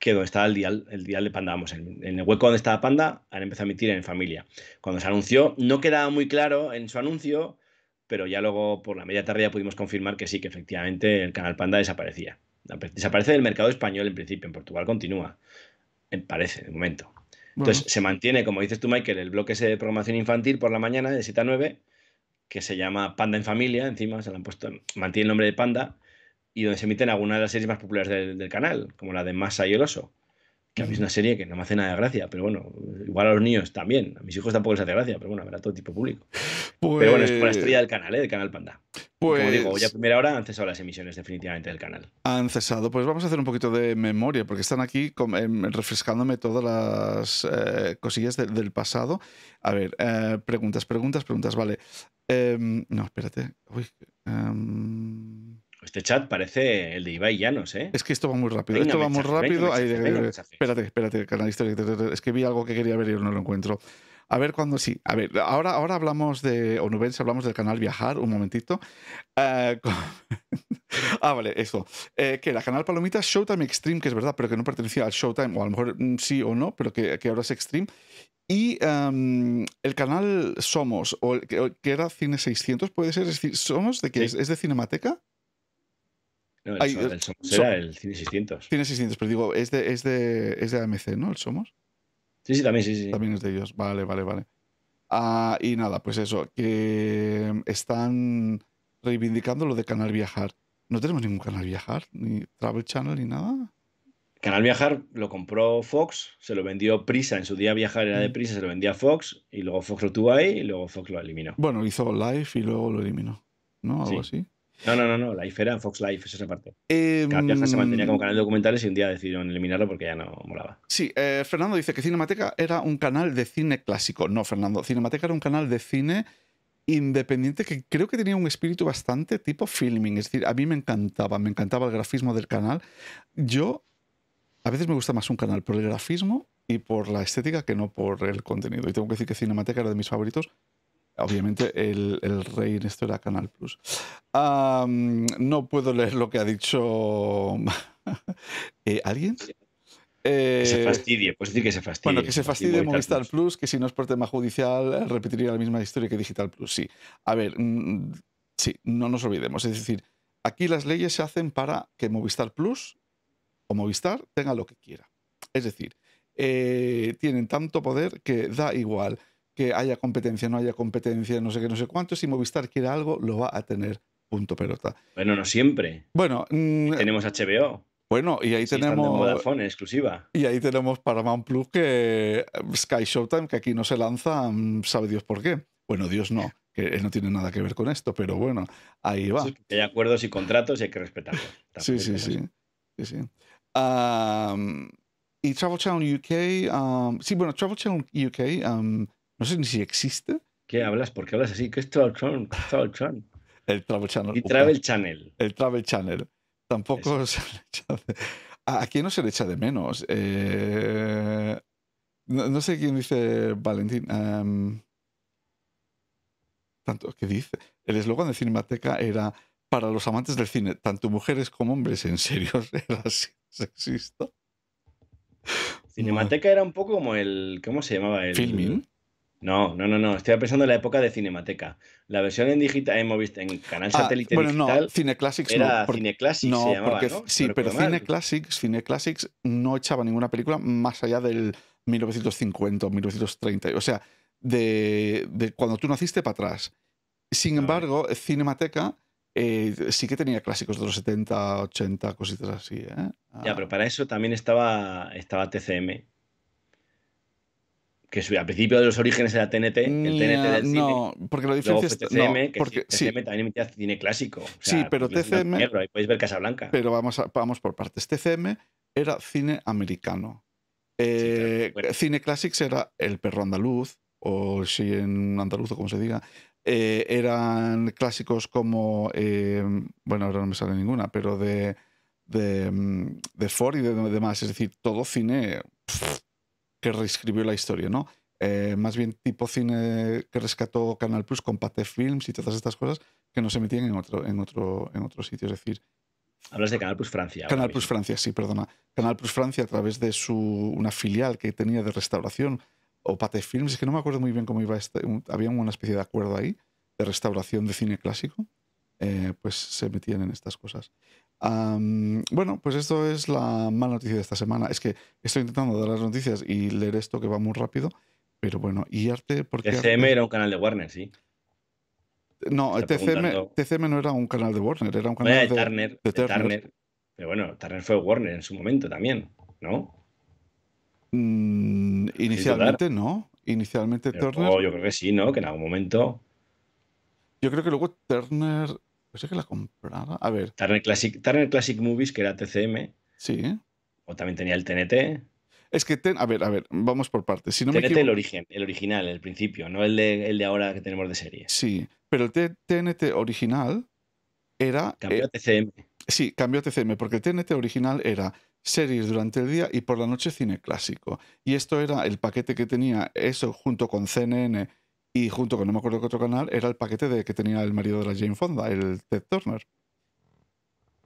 que donde estaba el dial, el dial de Panda, vamos, en, en el hueco donde estaba Panda, han empezado a emitir en familia. Cuando se anunció, no quedaba muy claro en su anuncio, pero ya luego por la media tarde ya pudimos confirmar que sí, que efectivamente el canal Panda desaparecía. Desaparece del mercado español en principio, en Portugal continúa, eh, parece, de momento. Bueno, Entonces se mantiene, como dices tú, Michael, el bloque ese de programación infantil por la mañana de 7 a 9, que se llama Panda en Familia, encima se le han puesto, mantiene el nombre de Panda, y donde se emiten algunas de las series más populares del, del canal, como la de Masa y el oso, que a mí es una serie que no me hace nada de gracia, pero bueno, igual a los niños también, a mis hijos tampoco les hace gracia, pero bueno, habrá todo tipo de público. Pero bueno, es por la estrella del canal, ¿eh? del canal Panda. Pues como digo, hoy a primera hora han cesado las emisiones definitivamente del canal. han cesado. Pues vamos a hacer un poquito de memoria, porque están aquí em, refrescándome todas las eh, cosillas de- del pasado. A ver, eh, preguntas, preguntas, preguntas. Vale. Em, no, espérate. Uy, em, Este chat parece el de Ibai Llanos, ¿eh? es que esto va muy rápido. Venga, esto va muy venga, rápido. Ahí, mensajes, de- venga, mensajes. espérate, espérate, canal histórico. Es que vi algo que quería ver y no lo encuentro. A ver cuándo sí. A ver, ahora, ahora hablamos de Onubense, hablamos del canal Viajar, un momentito. Eh, con- ah, vale, eso. Eh, que era Canal Palomita, Showtime Extreme, que es verdad, pero que no pertenecía al Showtime, o a lo mejor mm, sí o no, pero que, que ahora es Extreme. Y em, el canal Somos, o el, que, que era Cine 600, puede ser. Es decir, ¿Somos de qué? Sí. ¿Es, es de Cinemateca? No, el, so- Somos so- era el Cine 600. Cine 600, pero digo, es de, es de, es de AMC, ¿no? El Somos. Sí, sí, también, sí, sí. También es de ellos. Vale, vale, vale. Ah, y nada, pues eso, que están reivindicando lo de Canal Viajar. No tenemos ningún Canal Viajar, ni Travel Channel, ni nada. Canal Viajar lo compró Fox, se lo vendió Prisa, en su día Viajar era de Mm. Prisa, se lo vendía a Fox, y luego Fox lo tuvo ahí, y luego Fox lo eliminó. Bueno, hizo Live y luego lo eliminó. ¿No? Algo Sí. así. No, no, no, no, Life era Fox Life, esa es esa parte. Canal Viajar se mantenía como Em, canal de documentales y un día decidieron eliminarlo porque ya no molaba. Sí, eh, Fernando dice que Cinemateca era un canal de cine clásico. No, Fernando, Cinemateca era un canal de cine independiente que creo que tenía un espíritu bastante tipo filming. Es decir, a mí me encantaba, me encantaba el grafismo del canal. Yo, a veces me gusta más un canal por el grafismo y por la estética que no por el contenido. Y tengo que decir que Cinemateca era de mis favoritos. Obviamente el, el rey en esto era Canal Plus. No puedo leer lo que ha dicho eh, alguien. Que se Eh, fastidie, puedes decir que se fastidie. bueno, que se fastidie fastidie Movistar Plus. Plus, que si no es por tema judicial, eh, repetiría la misma historia que Digital Plus. Sí. A ver, mm, sí, no nos olvidemos. Es decir, aquí las leyes se hacen para que Movistar Plus o Movistar tenga lo que quiera. Es decir, eh, tienen tanto poder que da igual que haya competencia, no haya competencia, no sé qué, no sé cuánto. Si Movistar quiere algo, lo va a tener. Punto pelota. Bueno, no siempre. Bueno, mm, Tenemos HBO. bueno, y ahí Sí, tenemos. Vodafone exclusiva. Y ahí tenemos Paramount Plus que eh, Sky Showtime, que aquí no se lanza, mm, sabe Dios por qué. Bueno, Dios no, que no tiene nada que ver con esto, pero bueno, ahí va. Hay acuerdos y contratos y hay que respetarlos. Sí, sí, sí. sí, sí. Am, y Travel Channel UK, am, sí, bueno, Travel Channel UK, am, no sé ni si existe ¿Qué hablas? ¿Por qué hablas así? ¿Qué es Travel Channel? ¿Qué es Travel Channel? el Travel Channel. Y. Travel Channel. El Travel Channel. Tampoco se le echa de... ¿A quién no se le echa de menos? Eh, No, no sé quién dice Valentín. am, tanto, ¿Qué dice? El eslogan de Cinemateca era para los amantes del cine, tanto mujeres como hombres, en serio, era así sexista. Cinemateca era un poco como el. ¿Cómo se llamaba? El, ¿Filming? No, no, no, no. Estoy pensando en la época de Cinemateca. La versión en digital, en, Movistar, en canal Ah, satélite bueno, digital, no, Cine Classics era no. porque- Cine Classic, no, se llamaba, porque ¿no? sí, ¿No pero recuerdo Cine mal? Classics, Cine Classics no echaba ninguna película más allá del 1950 o 1930. O sea, de, de cuando tú naciste para atrás. Sin embargo, Cinemateca eh, sí que tenía clásicos de los 70, 80, cositas así. ¿eh? Ya, Ah, pero para eso también estaba, estaba TCM. Que al principio de los orígenes era TNT, el TNT del cine. no, porque la diferencia es. TCM, no, que sí, TCM también emitía cine clásico. O Sí, pero TCM ahí podéis ver Casablanca. pero vamos, a- vamos por partes. TCM era cine americano. Eh, bueno. Cine Classics era El perro andaluz, o si en andaluz o como se diga. Eh, eran clásicos como, eh, bueno, ahora no me sale ninguna, pero de, de, mm, de Ford y de demás. Es decir, todo cine pff, que reescribió la historia, ¿no? Eh, más bien tipo cine que rescató Canal Plus con Pathé Films y todas estas cosas que no se metían en otro, en otro, en otro sitio. Es decir, Hablas de Canal Plus Francia. Canal Plus. Francia, sí, perdona. Canal Plus Francia a través de su una filial que tenía de restauración o Pathé Films, es que no me acuerdo muy bien cómo iba este, un- había una especie de acuerdo ahí de restauración de cine clásico, eh, pues se metían en estas cosas. Bueno, pues esto es la mala noticia de esta semana. Es que estoy intentando dar las noticias y leer esto que va muy rápido, pero bueno, y arte, porque TCM era un canal de Warner, sí. no, TCM. TCM no era un canal de Warner, era un canal de, de, Turner, de de Turner. Turner. Pero bueno, Turner fue Warner en su momento también, ¿no? Mm, inicialmente no. Inicialmente Pero Turner. luego yo creo que sí, ¿no? Que en algún momento Yo creo que luego Turner. Pues que la comprara. A ver, Turner Classic, Turner Classic Movies, que era TCM, sí. o también tenía el TNT. Es que, ten- a ver, a ver, vamos por partes. Si no me TNT el origen, el original, el principio, no el de, el de ahora que tenemos de series. Sí, pero el TNT original era. Cambió eh, a TCM. sí, cambió a TCM, porque el TNT original era series durante el día y por la noche cine clásico. Y esto era el paquete que tenía eso junto con CNN y junto con no me acuerdo qué otro canal, era el paquete de que tenía el marido de la Jane Fonda, el Ted Turner.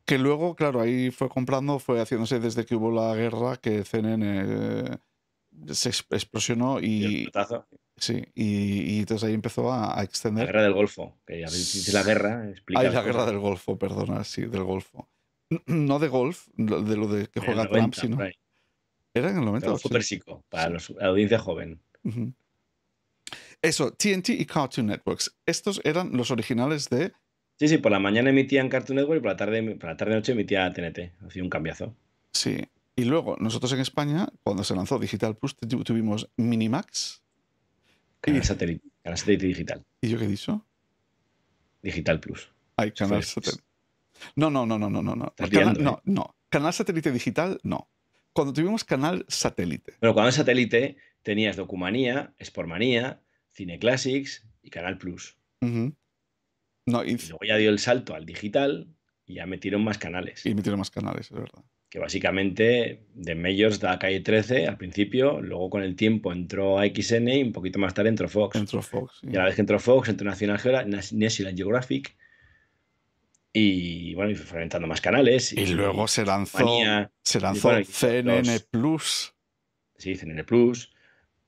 Que luego, claro, ahí fue comprando, fue haciéndose desde que hubo la guerra, que CNN eh, se ex- explosionó Y y, sí, y, y entonces ahí empezó a, a la extender. guerra del Golfo. Que ya dice la guerra, explica. Ay, la guerra cosas. del Golfo, perdona, sí, del Golfo. No de golf, de lo de que juega 90, Trump, sino. Era en el 90. Golfo sí. Pérsico, para Sí. los- la audiencia joven. Ujú. Eso, TNT y Cartoon Networks. Estos eran los originales de. Sí, sí, por la mañana emitían Cartoon Network y por la tarde, por la tarde noche emitía TNT. Hacía un cambiazo. Sí. Y luego, nosotros en España, cuando se lanzó Digital Plus, tu- tuvimos Minimax. Canal Y- satélite, canal satélite digital. ¿Y yo qué he dicho? Digital Plus. Hay canal Fue- satélite. No, no, no, no, no, no. Canal- liando, no, ¿eh? no. Canal satélite digital, no. Cuando tuvimos canal satélite. Bueno, cuando en satélite tenías Documanía, Sportmanía, Cine Classics y Canal Plus. No, y, Y luego ya dio el salto al digital y ya metieron más canales. y metieron más canales, es verdad. Que básicamente de Majors da calle 13 al principio, luego con el tiempo entró a XN y un poquito más tarde entró Fox. Entró Fox. sí. Y a la vez que entró Fox, entró National, National Geographic. Y bueno, y fueron entrando más canales. Y luego se lanzó, Manía, se lanzó bueno, CNN los- Plus. sí, CNN Plus.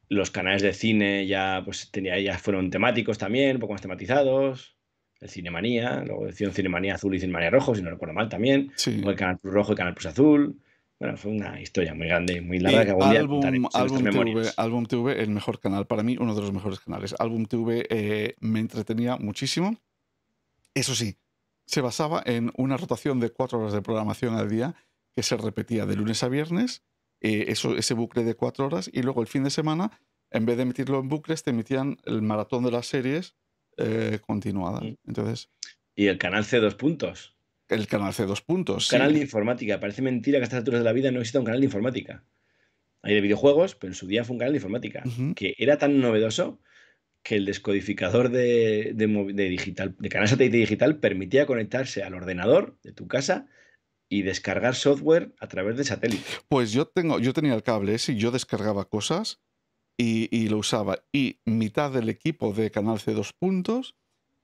Los canales de cine ya, pues, tenía, ya fueron temáticos también, un poco más tematizados. El Cinemanía, luego hicieron Cinemanía Azul y Cinemanía Rojo, si no recuerdo mal también. Sí. Luego el Canal Plus Rojo y Canal Plus Azul. Bueno, fue una historia muy grande, muy larga Y que algún día en Album, nuestras TV. Album TV, el mejor canal, para mí uno de los mejores canales. Album TV eh, me entretenía muchísimo. Eso sí, se basaba en una rotación de cuatro horas de programación al día que se repetía de lunes a viernes, eh, eso, ese bucle de cuatro horas, y luego el fin de semana, en vez de emitirlo en bucles, te emitían el maratón de las series eh, continuadas. Entonces, Y el canal C dos puntos. el canal C2 puntos. sí. Canal de informática. Parece mentira que a estas alturas de la vida no exista un canal de informática. Hay de videojuegos, pero en su día fue un canal de informática. Que era tan novedoso que el descodificador de, de digital, de canal satélite digital permitía conectarse al ordenador de tu casa y descargar software a través de satélite. Pues yo tengo, yo tenía el cable ese y yo descargaba cosas y, y lo usaba. Y mitad del equipo de Canal C2 Puntos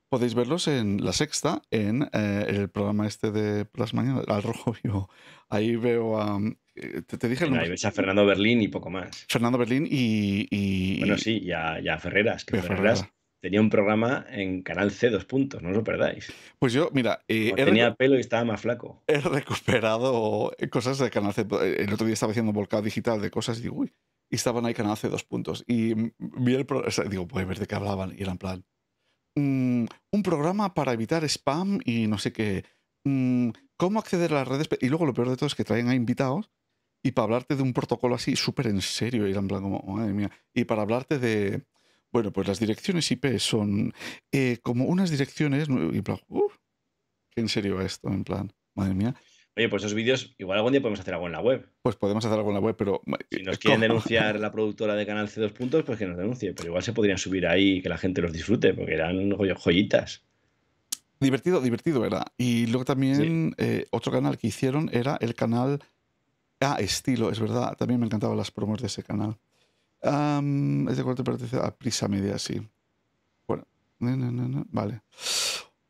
podéis verlos en La Sexta, en eh, el programa este de las mañanas, al rojo vivo. Ahí veo a... eh, Te, te dije el Ahí nombre. ves a Fernando Berlín y poco más. Fernando Berlín y... y- Bueno, sí, ya, ya Ferreras, que y Ferreras Ferrera. Tenía un programa en Canal C dos puntos, no os lo perdáis. Pues yo, mira, eh, tenía pelo y estaba más flaco. he recuperado cosas de Canal C. El otro día estaba haciendo volcado digital de cosas y digo, uy, y estaban ahí Canal C2 puntos. Y vi el programa, digo, voy a ver de qué hablaban. Y era en plan, mm, un programa para evitar spam y no sé qué. Mm, ¿Cómo acceder a las redes? Y luego lo peor de todo es que traen a invitados y para hablarte de un protocolo así súper en serio. Y era en plan, como, madre mía. Y para hablarte de, bueno, pues las direcciones IP son eh, como unas direcciones. En plan, qué en serio esto, en plan, madre mía. Oye, pues esos vídeos, igual algún día podemos hacer algo en la web. Pues podemos hacer algo en la web, pero. Si nos quieren ¿cómo? denunciar la productora de Canal C2 puntos, pues que nos denuncie. Pero igual se podrían subir ahí y que la gente los disfrute, porque eran joy- joyitas. Divertido, divertido era. Y luego también eh, otro canal que hicieron era el canal. Ah, estilo, es verdad. También me encantaban las promos de ese canal. Am, es de cuál te pertenece a Prisa Media, sí. Bueno, no, no, no, vale.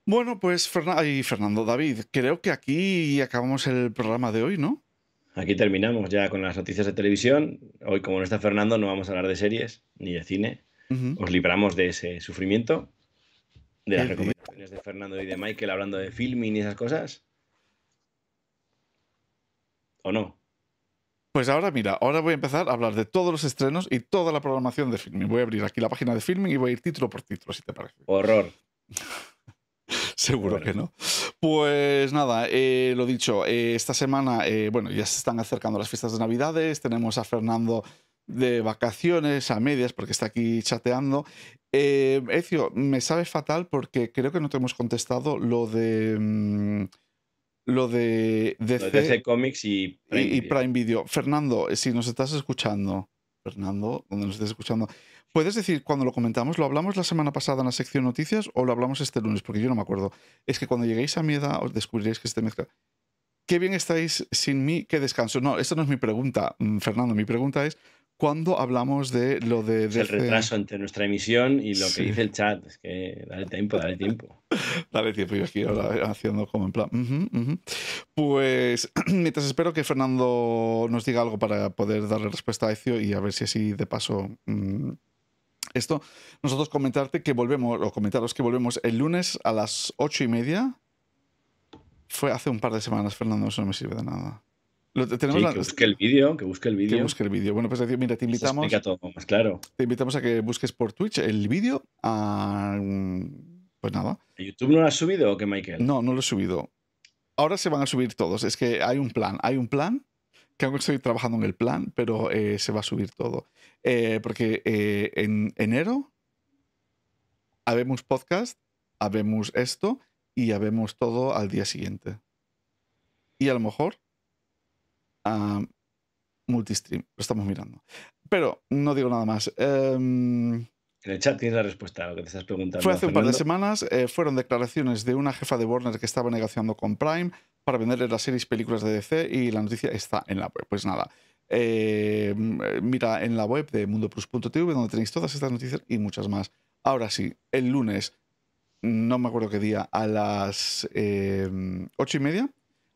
Bueno, pues Ferna- ay, Fernando, David, creo que aquí acabamos el programa de hoy, ¿no? Aquí terminamos ya con las noticias de televisión. Hoy, como no está Fernando, no vamos a hablar de series ni de cine. Ujú. Os libramos de ese sufrimiento. De las recomendaciones de Fernando y de Michael hablando de filming y esas cosas. ¿O no? Pues ahora, mira, ahora voy a empezar a hablar de todos los estrenos y toda la programación de filming. Voy a abrir aquí la página de filming y voy a ir título por título, si te parece. Horror. Seguro Bueno. que no. Pues nada, eh, lo dicho, eh, esta semana, eh, bueno, ya se están acercando las fiestas de Navidades, tenemos a Fernando de vacaciones, a medias, porque está aquí chateando. Ezio, me sabe fatal porque creo que no te hemos contestado lo de... mm, lo de Lo de DC, DC Comics y Prime y, y Video. Prime Video. Fernando, si nos estás escuchando, Fernando, donde nos estés escuchando, ¿puedes decir cuando lo comentamos? ¿Lo hablamos la semana pasada en la sección noticias o lo hablamos este lunes? Porque yo no me acuerdo. Es que cuando lleguéis a mi edad os descubriréis que este mezcla. Qué bien estáis sin mí, qué descanso. No, esta no es mi pregunta, mm, Fernando. Mi pregunta es: ¿cuándo hablamos de lo de el retraso entre nuestra emisión y lo que Sí. dice el chat. Es que dale tiempo, dale tiempo. Dale tiempo, yo aquí ahora haciendo como en plan. Pues mientras espero que Fernando nos diga algo para poder darle respuesta a Ezio y a ver si así de paso. mm, esto, nosotros comentarte que volvemos, o comentaros que volvemos el lunes a las ocho y media. Fue hace un par de semanas, Fernando, eso no me sirve de nada. Lo- tenemos Sí, la- que busque el vídeo, que busque el que vídeo. busque el vídeo. Bueno, pues Ezio, mira, te invitamos, explica todo más claro. te invitamos a que busques por Twitch el vídeo. a, Pues nada. ¿A ¿YouTube no lo has subido o qué, Michael? No, no lo he subido. Ahora se van a subir todos. Es que hay un plan. Hay un plan que aún estoy trabajando en el plan, pero eh, se va a subir todo. Eh, porque eh, en enero habemos podcast, habemos esto y habemos todo al día siguiente. Y a lo mejor multistream. Lo estamos mirando. Pero no digo nada más. Em, En el chat tienes la respuesta a lo que te estás preguntando. Fue hace un par de semanas, eh, fueron declaraciones de una jefa de Warner que estaba negociando con Prime para venderle las series películas de DC y la noticia está en la web. Pues nada, eh, mira en la web de mundoplus.tv donde tenéis todas estas noticias y muchas más. Ahora sí, el lunes, no me acuerdo qué día, a las eh, ocho y media,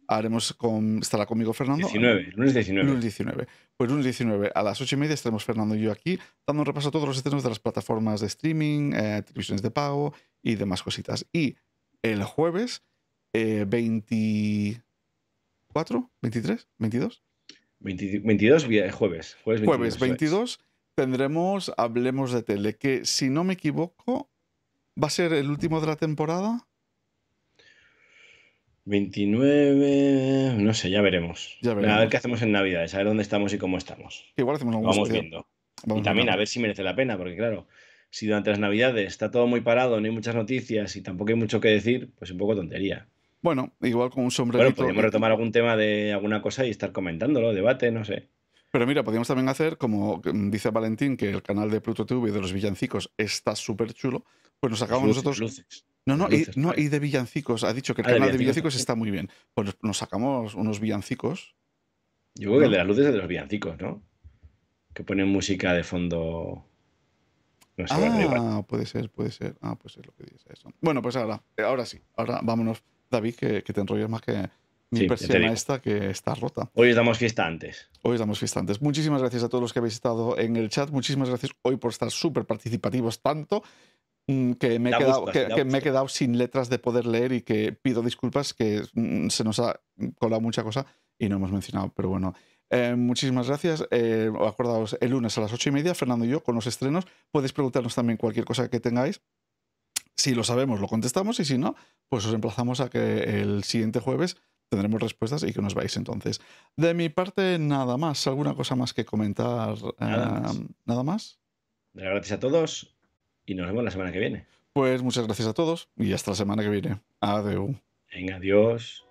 haremos con, estará conmigo Fernando. 19, lunes 19. Lunes 19. Pues lunes 19 a las 8 y media estaremos Fernando y yo aquí dando un repaso a todos los estrenos de las plataformas de streaming, eh, televisiones de pago y demás cositas. Y el jueves eh, 24, 23, 22, 20 22 vi- jueves. Jueves 22. jueves eso es. 22 tendremos Hablemos de Tele, que si no me equivoco va a ser el último de la temporada. 29, no sé, ya veremos. Ya A veremos. ver qué hacemos en Navidad, a ver dónde estamos y cómo estamos. Igual hacemos algún vamos viendo. Vamos y también a ver si merece la pena, porque claro, si durante las Navidades está todo muy parado, no hay muchas noticias y tampoco hay mucho que decir, pues un poco tontería. Bueno, igual con un Bueno, sombrerito. podríamos retomar algún tema de alguna cosa y estar comentándolo, debate, no sé. Pero mira, podríamos también hacer, como dice Valentín, que el canal de Pluto TV de los villancicos está súper chulo. Pues nos sacamos Luces, nosotros. luces. No, no, y, no, y de villancicos. Ha dicho que el Ah, de canal de villancicos villancicos está muy bien. Pues nos- sacamos unos villancicos. Yo creo que el de las luces es de los villancicos, ¿no? Que ponen música de fondo. No sé. Ah, puede ser, puede ser. Ah, puede ser lo que dices eso. Bueno, pues ahora, ahora sí. Ahora vámonos, David, que, que te enrolles más que mi Sí, persiana esta que está rota. Hoy os damos fiesta antes. Hoy os damos fiesta antes. Muchísimas gracias a todos los que habéis estado en el chat. Muchísimas gracias hoy por estar súper participativos tanto que, me he, Da quedado, gusto, que, me he quedado sin letras de poder leer y que pido disculpas que mm, se nos ha colado mucha cosa y no hemos mencionado. Pero bueno, eh, muchísimas gracias. Eh, acordaos, el lunes a las ocho y media, Fernando y yo con los estrenos. Podéis preguntarnos también cualquier cosa que tengáis. Si lo sabemos, lo contestamos y si no, pues os emplazamos a que el siguiente jueves tendremos respuestas y que nos vais entonces. De mi parte, nada más. ¿Alguna cosa más que comentar? Nada Eh, más. Gracias a todos y nos vemos la semana que viene. Pues muchas gracias a todos y hasta la semana que viene. Adeu. Venga, adiós.